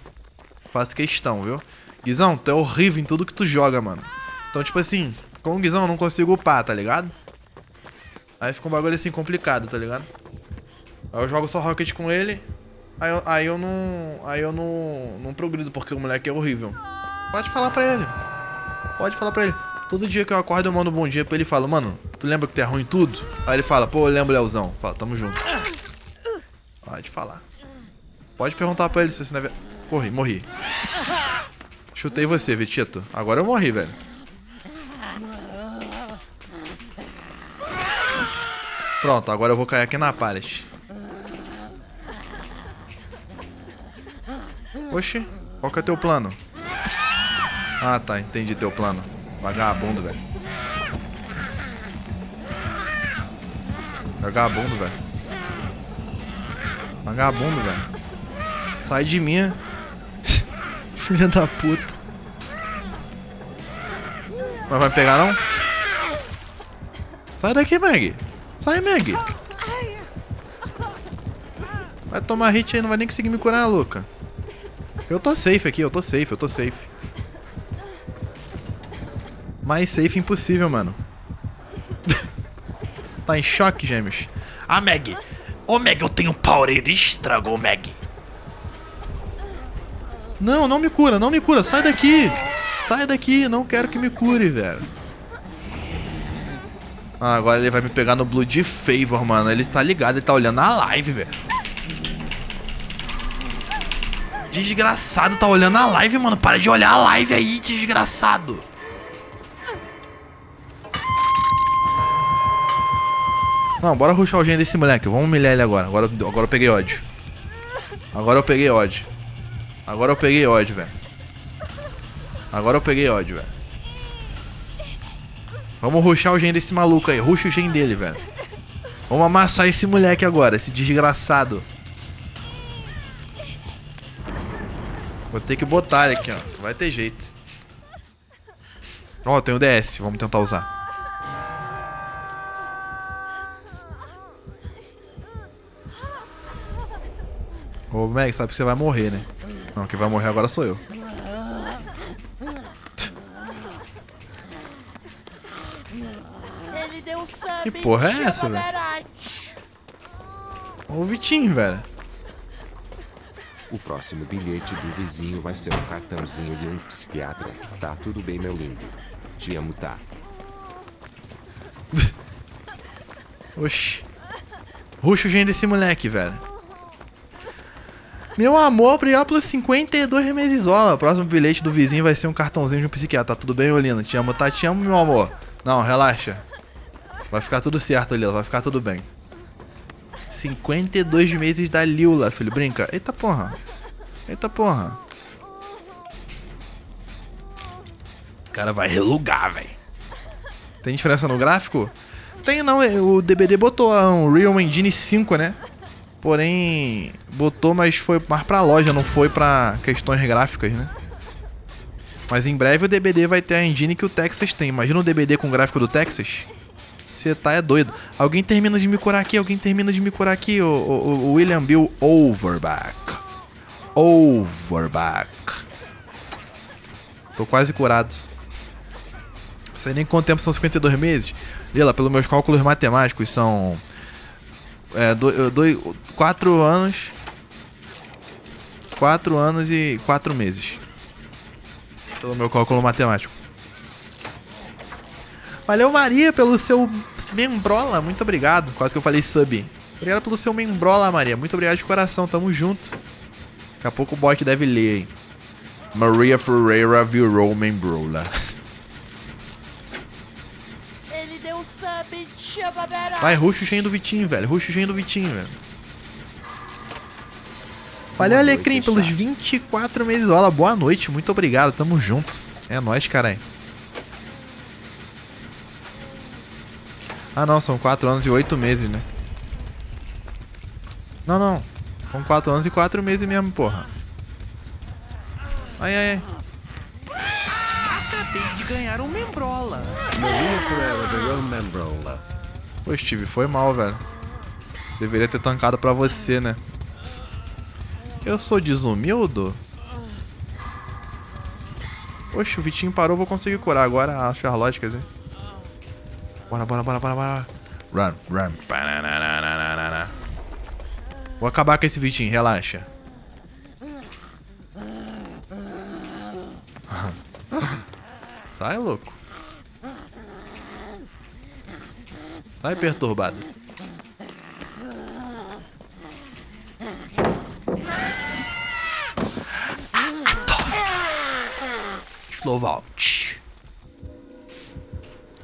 Faço questão, viu? Guizão, tu é horrível em tudo que tu joga, mano. Então, tipo assim, com o Guizão eu não consigo upar, tá ligado? Aí fica um bagulho assim complicado, tá ligado? Aí eu jogo só Rocket com ele. Aí eu, aí eu não. Aí eu não. Não progrido porque o moleque é horrível. Pode falar pra ele. Pode falar pra ele. Todo dia que eu acordo eu mando um bom dia pra ele e falo, mano, tu lembra que tu é ruim tudo? Aí ele fala, pô, eu lembro, Leozão. Fala, tamo junto. Pode falar. Pode perguntar pra ele se você não é. ve- Corri, morri. Chutei você, Vitito. Agora eu morri, velho. Pronto, agora eu vou cair aqui na pallet. Oxi, qual que é teu plano? Ah, tá, entendi teu plano. Vagabundo, velho. Vagabundo, velho. Vagabundo, velho. Sai de mim. Filha da puta. Mas vai pegar não? Sai daqui, Meg. Sai, Meg. Vai tomar hit aí, não vai nem conseguir me curar, louca. Eu tô safe aqui, eu tô safe, eu tô safe. Mais safe impossível, mano. tá em choque, gêmeos. Ah, Meg. Ô, Meg, eu tenho power extra, ô, Meg. Não, não me cura, não me cura, sai daqui! Sai daqui, não quero que me cure, velho. Ah, agora ele vai me pegar no Blood Favor, mano. Ele tá ligado, ele tá olhando a live, velho. Desgraçado, tá olhando a live, mano. Para de olhar a live aí, desgraçado. Não, bora rushar o gênio desse moleque. Vamos humilhar ele agora. Agora, agora eu peguei ódio. Agora eu peguei ódio. Agora eu peguei ódio, velho. Agora eu peguei ódio, velho. Vamos ruxar o gen desse maluco aí. Ruxa o gen dele, velho. Vamos amassar esse moleque agora, esse desgraçado. Vou ter que botar ele aqui, ó. Vai ter jeito. Ó, tem o DS. Vamos tentar usar. Ô, Meg, sabe que você vai morrer, né? Não, quem vai morrer agora sou eu. Ele deu sub. Que porra é essa, velho? Ó o Vitinho, velho. O próximo bilhete do vizinho vai ser um cartãozinho de um psiquiatra. Tá tudo bem, meu lindo. Te amo, tá? Oxi. Ruxa o gênio desse moleque, velho. Meu amor, obrigado pelos 52 meses. Ó, o próximo bilhete do vizinho vai ser um cartãozinho de um psiquiatra. Tá tudo bem, Olina? Te amo, tá? Te amo, meu amor. Não, relaxa. Vai ficar tudo certo, Lila. Vai ficar tudo bem. 52 meses da Lila, filho. Brinca. Eita porra. Eita porra. O cara vai relugar, velho. Tem diferença no gráfico? Tem não, o DBD botou um Real Engine 5, né? Porém, botou, mas foi mais pra loja, não foi pra questões gráficas, né? Mas em breve o DBD vai ter a engine que o Texas tem. Imagina um DBD com o gráfico do Texas. Você tá é doido. Alguém termina de me curar aqui, alguém termina de me curar aqui, o, o, o William Bill Overback. Overback. Tô quase curado. Sei nem quanto tempo são 52 meses. Lila, pelos meus cálculos matemáticos, são. É, do, dois, quatro anos. Quatro anos e quatro meses. Pelo meu cálculo matemático. Valeu, Maria, pelo seu membrola. Muito obrigado. Quase que eu falei sub. Obrigado pelo seu membrola, Maria. Muito obrigado de coração. Tamo junto. Daqui a pouco o bot deve ler aí. Maria Ferreira virou membrola. Ele deu sub. Vai, ruxa o gen do Vitinho, velho. Ruxa o gen do Vitinho, velho. Valeu, Alecrim, pelos chat. 24 meses. Olha, boa noite. Muito obrigado. Tamo junto. É nóis, caralho. Ah, não. São 4 anos e 8 meses, né? Não, não. São 4 anos e 4 meses mesmo, porra. Ai, ai, ai. Acabei de ganhar um membrola. Pô, Steve, foi mal, velho. Deveria ter tancado pra você, né? Eu sou desumildo? Poxa, o Vitinho parou, vou conseguir curar agora a Charlotte, quer dizer. Bora, bora, bora, bora, bora. Run, run. Vou acabar com esse Vitinho, relaxa. Sai, louco. Sai, perturbado. Slow vault.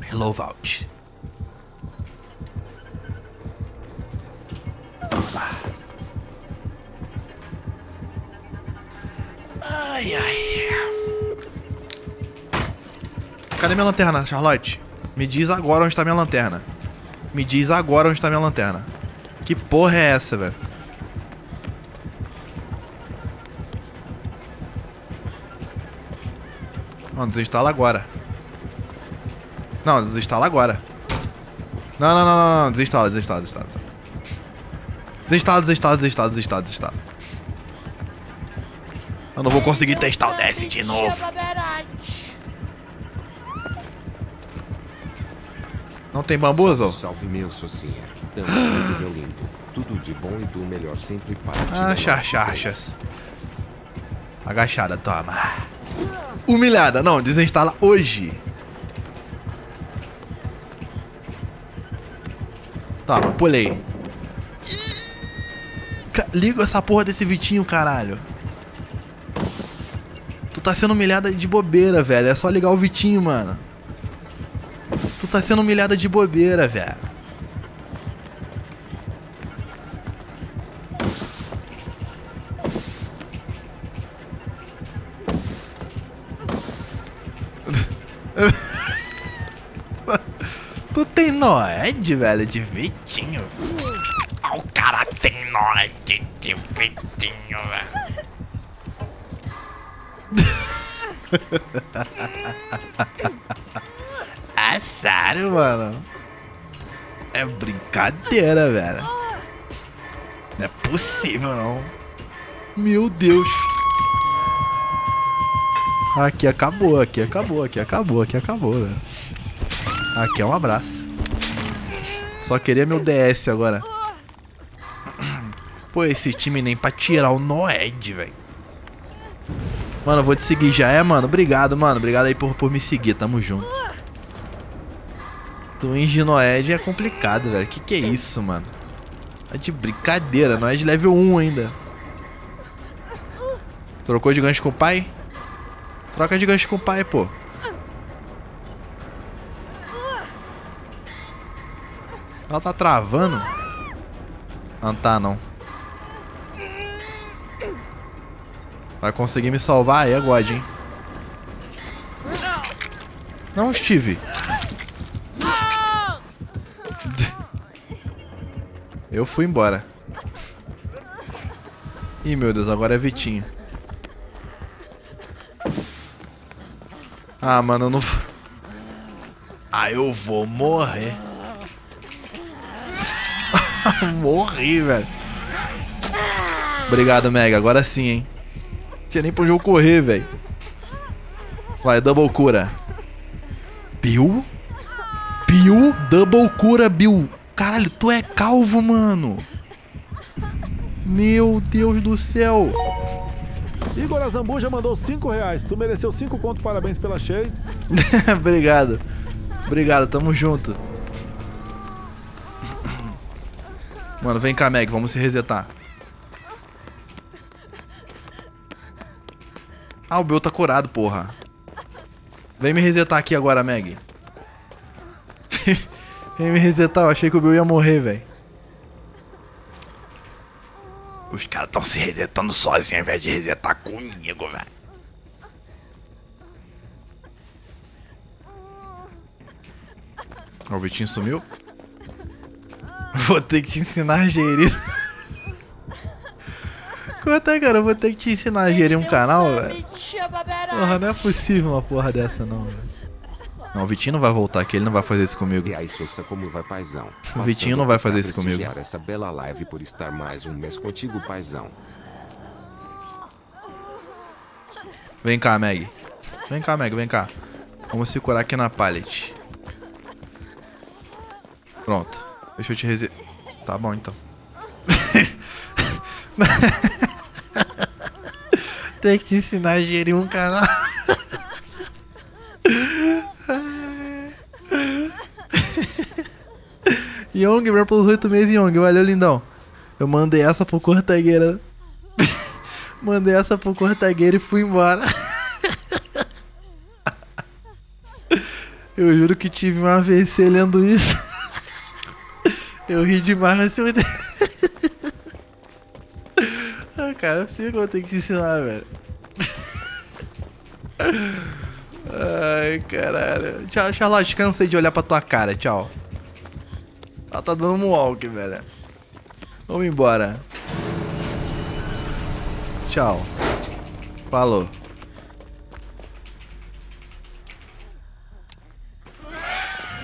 Hello vault. Cadê minha lanterna, Charlotte? Me diz agora onde tá minha lanterna. Me diz agora onde tá minha lanterna. Que porra é essa, velho? Não, desinstala agora. Não, desinstala agora. Não, não, não, não, não. Desinstala, desinstala, desinstala. Desinstala, desinstala, desinstala, desinstala, desinstala. Eu não vou conseguir testar o DS de novo. Tem bambuzo? Salve meu socinha. Tamo meu lindo. Tudo de bom e do melhor sempre para. Ah, meu charchachas. Agachada, toma. Humilhada, não, desinstala hoje. Toma, pulei. Liga essa porra desse Vitinho, caralho. Tu tá sendo humilhada de bobeira, velho. É só ligar o Vitinho, mano. Tá sendo humilhada de bobeira, velho. Tu tem Noed, velho, de Vitinho? Ah, o cara tem nóis de, de Vitinho, velho. Sério, mano? É brincadeira, velho. Não é possível, não. Meu Deus. Aqui acabou, aqui acabou, aqui acabou, aqui acabou, velho. Aqui é um abraço. Só queria meu DS agora. Pô, esse time nem pra tirar o Noed, velho. Mano, eu vou te seguir já, é, mano? Obrigado, mano. Obrigado aí por, por me seguir, tamo junto. Twinge Noed é complicado, velho. Que que é isso, mano? É de brincadeira, Noed level 1 ainda. Trocou de gancho com o pai? Troca de gancho com o pai, pô. Ela tá travando? Não tá, não. Vai conseguir me salvar aí, é God, hein? Não, Steve. Eu fui embora. Ih, meu Deus, agora é Vitinho. Ah, mano, eu não... Ah, eu vou morrer. Morri, velho. Obrigado, Mega. Agora sim, hein. Tinha nem onde eu correr, velho. Vai, double cura. Bill? Bill? Double cura, Bill. Caralho, tu é calvo, mano. Meu Deus do céu. Igor Azambuja mandou 5 reais. Tu mereceu 5 conto, parabéns pela chase. Obrigado. Obrigado, tamo junto. Mano, vem cá, Meg, vamos se resetar. Ah, o Bill tá curado, porra. Vem me resetar aqui agora, Meg. Vem me resetar, eu achei que o Bill ia morrer, velho. Os caras tão se resetando sozinhos ao invés de resetar comigo, velho. O Vitinho sumiu. Vou ter que te ensinar a gerir. Quanto é, cara? Eu vou ter que te ensinar a gerir um canal, velho. Porra, não é possível uma porra dessa, não, velho. Não, o Vitinho não vai voltar aqui, ele não vai fazer isso comigo. E aí, Sousa, como vai, paizão? O Vitinho não vai fazer isso comigo. essa bela live por estar mais um mês contigo, paizão. Vem cá, Meg. Vem cá, Meg, vem cá. Vamos se curar aqui na pallet. Pronto. Deixa eu te rese... Tá bom, então. Tem que te ensinar a gerir um canal. Young, obrigado pelos oito meses, Young. Valeu, lindão. Eu mandei essa pro Cortagueira. mandei essa pro Cortagueira e fui embora. Eu juro que tive um AVC lendo isso. Eu ri demais assim. ah, cara, é possível que eu ter que te ensinar, velho. Ai, caralho. Tchau, Charlotte, cansei de olhar pra tua cara, tchau. Ela tá dando um walk, velho. Vamos embora. Tchau. Falou.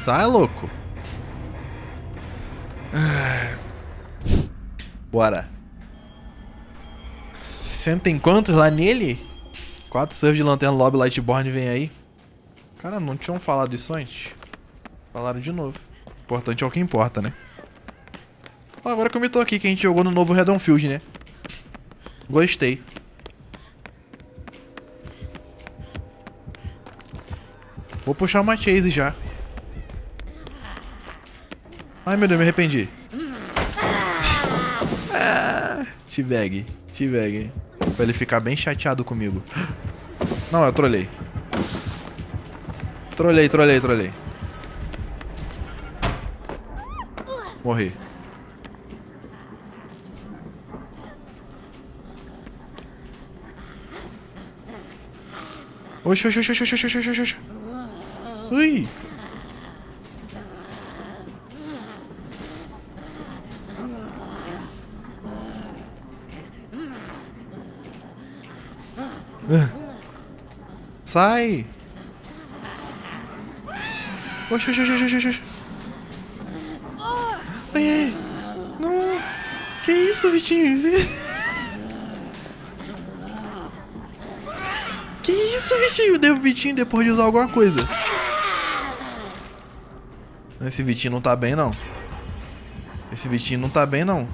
Sai, louco. Ah. Bora. Sentem quantos lá nele? Quatro servos de lanterna lobby Lightborn vem aí. Cara, não tinham falado isso antes? Falaram de novo. Importante é o que importa, né? Agora que eu me tô aqui, que a gente jogou no novo Redonfield, né? Gostei. Vou puxar uma chase já. Ai, meu Deus, me arrependi. ah, T-Bag. T-Bag. Pra ele ficar bem chateado comigo. Não, eu trolei. Trolei, trolei, trolei. Oxi, oxi, oxi, oxi, oxi, oxi. Ui. Ah. Sai! Oxi, oxi. Ai. Não. Que isso, Vitinho? Que isso, Vitinho? Deu Vitinho depois de usar alguma coisa. Esse Vitinho não tá bem, não. Esse Vitinho não tá bem, não.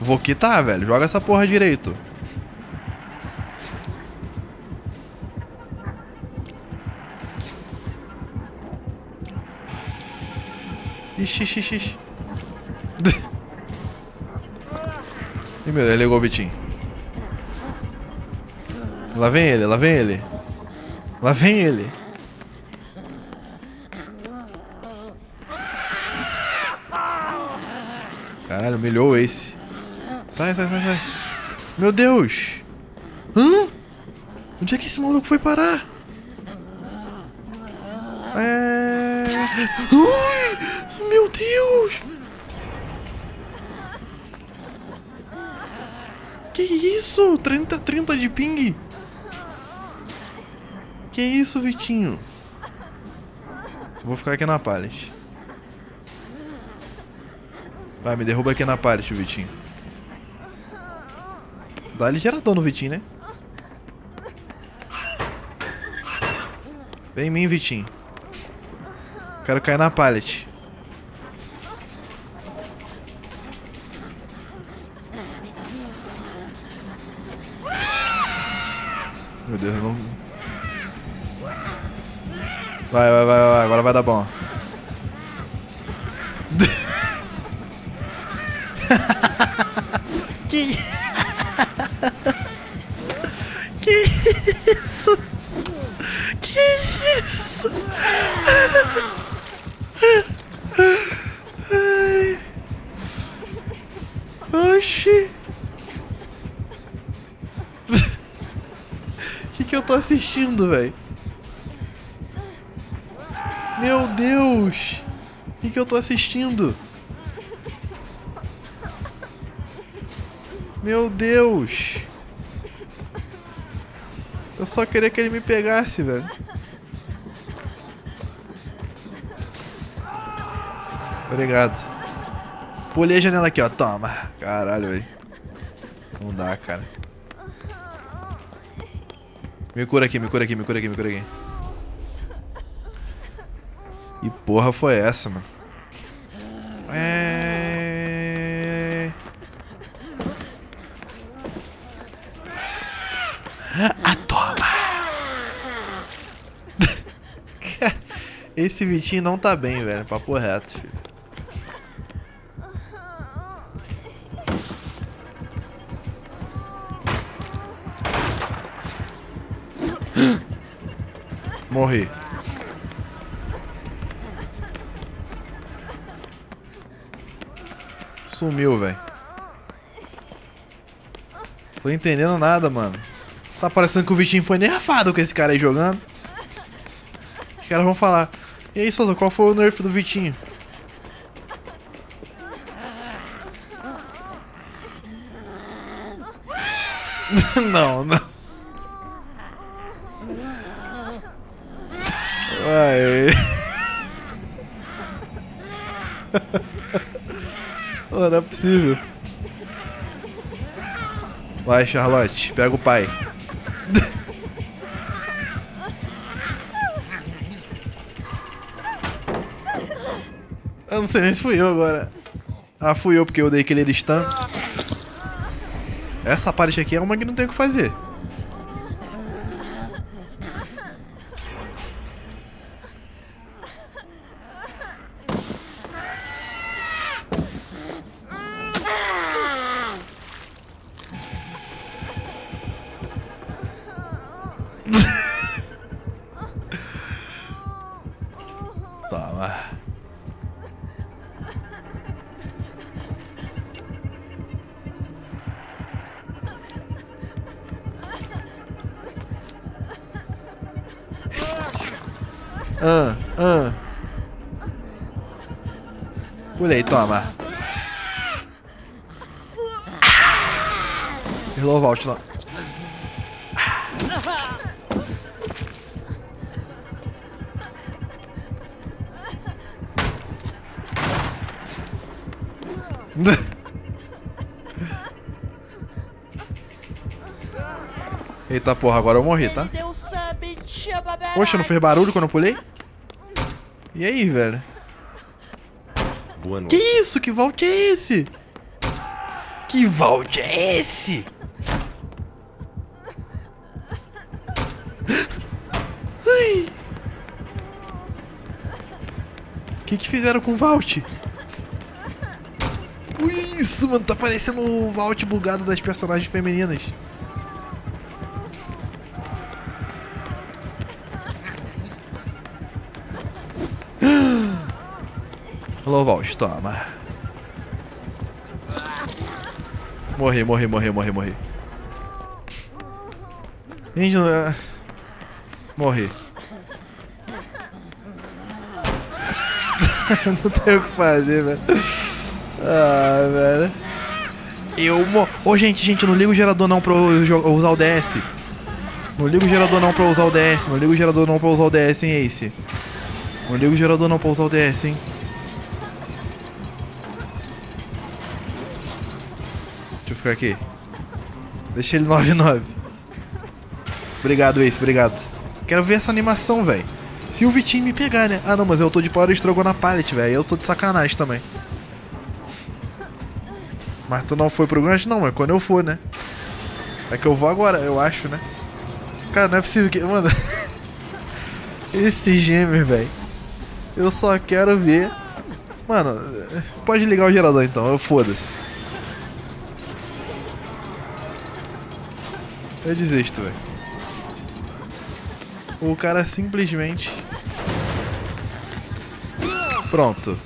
Vou quitar, velho. Joga essa porra direito. Ixi, ixi, ixi. Ih, meu, ele ligou o Vitinho. Lá vem ele, lá vem ele. Lá vem ele. Caralho, o Ace. Sai, sai, sai, sai. Meu Deus! Hã? Onde é que esse maluco foi parar? É... Ui! Isso? 30, 30 de ping? Que isso, Vitinho? Vou ficar aqui na pallet. Vai, me derruba aqui na pallet, Vitinho. Dá-lhe gerador no Vitinho, né? Vem em mim, Vitinho. Quero cair na pallet. Vai, vai, vai, vai, agora vai dar bom. que... que isso? Que isso? Ai. Oxi. O que, que eu tô assistindo, velho? Que, eu tô assistindo? Meu Deus! Eu só queria que ele me pegasse, velho. Obrigado. Pulei a janela aqui, ó. Toma. Caralho, velho. Não dá, cara. Me cura aqui, me cura aqui, me cura aqui, me cura aqui. E porra foi essa, mano? Esse Vitinho não tá bem, velho. Papo reto, filho. Morri. Sumiu, velho. Tô entendendo nada, mano. Tá parecendo que o Vitinho foi nerfado com esse cara aí jogando. Os caras vão falar. E aí, Souza, qual foi o nerf do Vitinho? não, não. Vai. oh, não é possível. Vai, Charlotte, pega o pai. eu não sei nem se fui eu agora. Ah, fui eu porque eu dei aquele stun. Essa parte aqui é uma que não tem o que fazer. Toma. Hello, Vault lá. Eita porra, agora eu morri, tá? Poxa, não fez barulho quando eu pulei? E aí, velho? Boa Que noite. isso? Que vault é esse? Que vault é esse? Ai. O que que fizeram com o vault? Isso, mano, tá parecendo o vault bugado das personagens femininas. Alô, Vault, toma. Morri, morri, morri, morri, morri. Gente, não é... Morri. não tenho o que fazer, velho. Ah, velho. Eu mo... Ô, gente, gente, não liga o gerador não pra eu usar o DS. Não liga o gerador não pra usar o DS. Não liga o gerador não pra usar o DS, hein, Ace. Não liga o gerador não pra usar o DS, hein. Ficar aqui. Deixa ele 9-9. Obrigado, Ace, obrigado. Quero ver essa animação, velho. Se o Vitinho me pegar, né? Ah, não, mas eu tô de Power Struggle na pallet, velho. Eu tô de sacanagem também. Mas tu não foi pro gancho? Não, mas quando eu for, né? É que eu vou agora, eu acho, né? Cara, não é possível que... Mano... Esse gêmeo, velho. Eu só quero ver... Mano, pode ligar o gerador então, eu foda-se. Eu desisto, velho. O cara simplesmente. Pronto.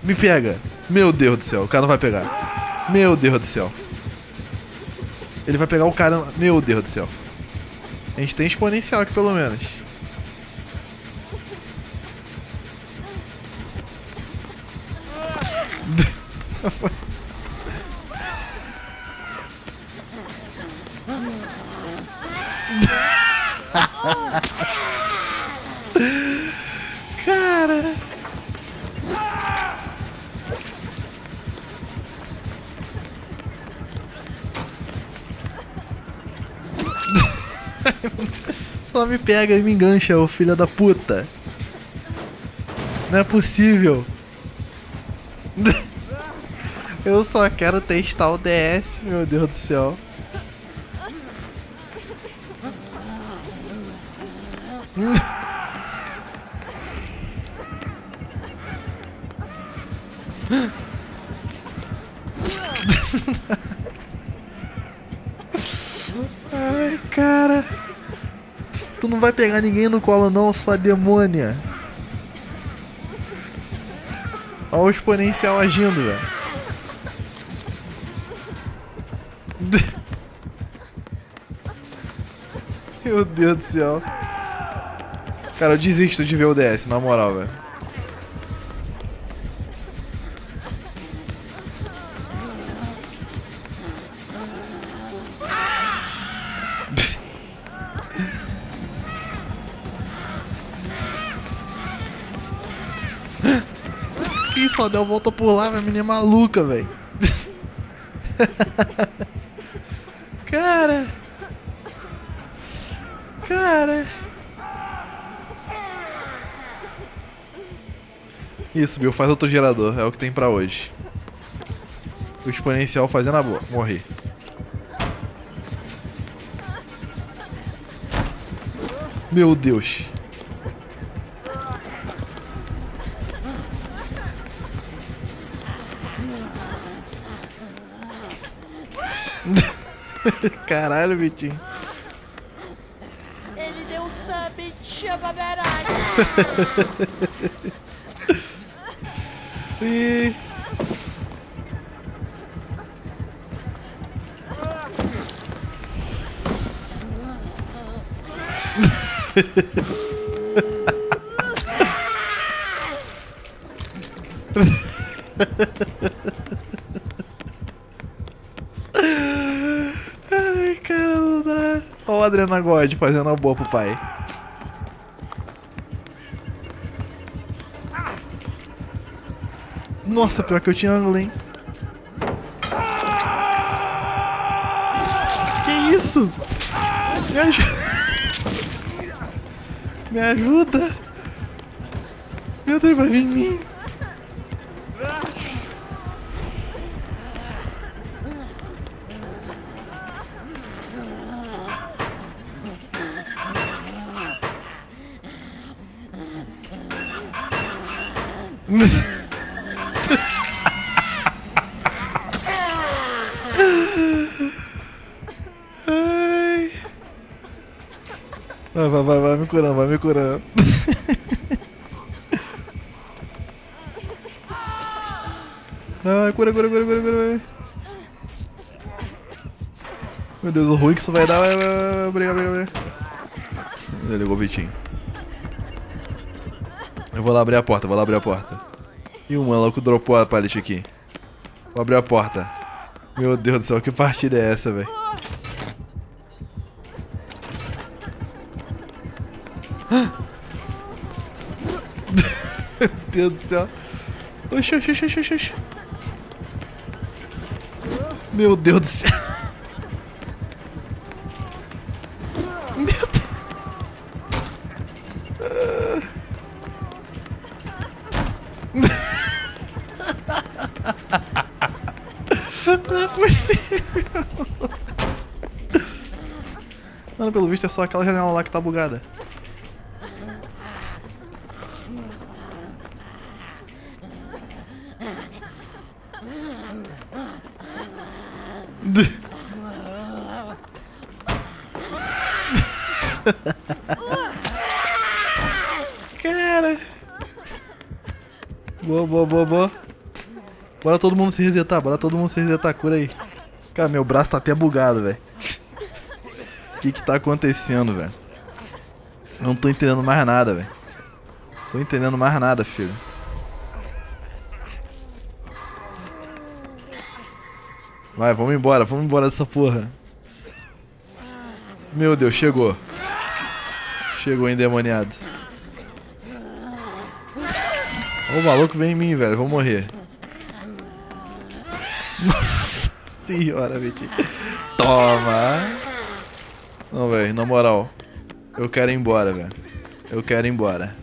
Me pega. Meu Deus do céu, o cara não vai pegar. Meu Deus do céu. Ele vai pegar o cara. Meu Deus do céu. A gente tem exponencial aqui pelo menos. Me pega e me engancha, ô filho da puta. Não é possível. Eu só quero testar o DS, meu Deus do céu. Vai pegar ninguém no colo não, sua demônia. Olha o exponencial agindo, velho. Meu Deus do céu. Cara, eu desisto de ver o DS, na moral, velho. Só deu volta por lá, minha menina é maluca, velho. Cara. Cara. Isso, Bill, faz outro gerador. É o que tem pra hoje. O exponencial fazendo a boa. Morri. Meu Deus. Caralho, Vitinho. Ele deu um sub, chama God fazendo a boa pro pai. Nossa, pior que eu tinha ângulo, hein? Que isso? Me ajuda. Me ajuda. Meu Deus, vai vir em mim. Ai, cura, cura, cura, cura, cura. Meu Deus, o ruim que isso vai dar. Vai, vai, vai, briga, briga, briga. Ele ligou o Vitinho. Eu vou lá abrir a porta, vou lá abrir a porta. E o maluco dropou a pallet aqui. Vou abrir a porta. Meu Deus do céu, que partida é essa, velho? Meu Deus do céu. Oxi, oxi, oxi, oxi, oxi. Meu Deus do céu. Meu Deus. Não é possível. Mano, pelo visto é só aquela janela lá que tá bugada. Bora todo mundo se resetar, bora todo mundo se resetar, cura aí. Cara, meu braço tá até bugado, velho. O que que tá acontecendo, velho? Não tô entendendo mais nada, velho. Tô entendendo mais nada, filho. Vai, vamos embora, vamos embora dessa porra. Meu Deus, chegou. Chegou endemoniado. O maluco vem em mim, velho. Vou morrer. Nossa senhora, Vitinho. Toma. Não, velho, na moral. Eu quero ir embora, velho. Eu quero ir embora.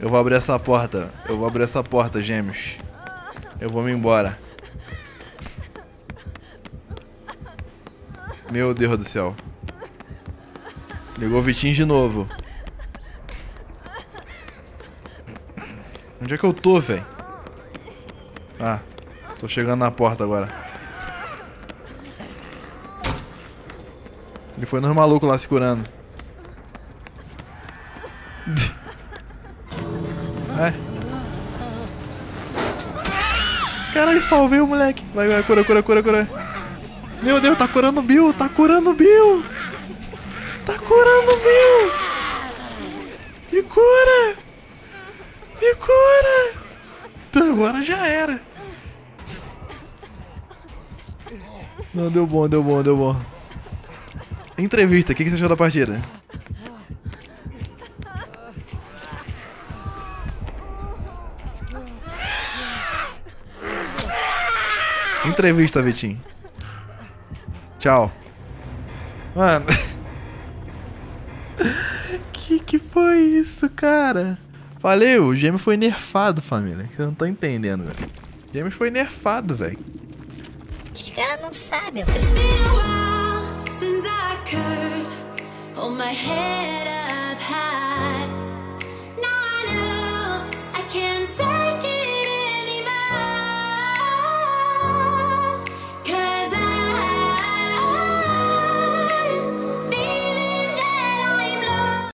Eu vou abrir essa porta. Eu vou abrir essa porta, gêmeos. Eu vou me embora. Meu Deus do céu. Ligou o Vitinho de novo. Onde é que eu tô, velho? Ah, tô chegando na porta agora. Foi nos malucos lá se curando. É. Caralho, salvei o moleque. Vai, vai, cura, cura, cura, cura. Meu Deus, tá curando o Bill, tá curando o Bill. Tá curando o Bill. Me cura. Me cura. Tá, Agora já era. Não, deu bom, deu bom, deu bom. Entrevista, o que, que você achou da partida? Entrevista, Vitinho. Tchau. Mano. que que foi isso, cara? Falei, o Gêmeo foi nerfado, família. Você não tá entendendo, velho. O Gêmeo foi nerfado, velho. Os caras não sabem. lessons I could Hold my head up high. Now I know I can't take it.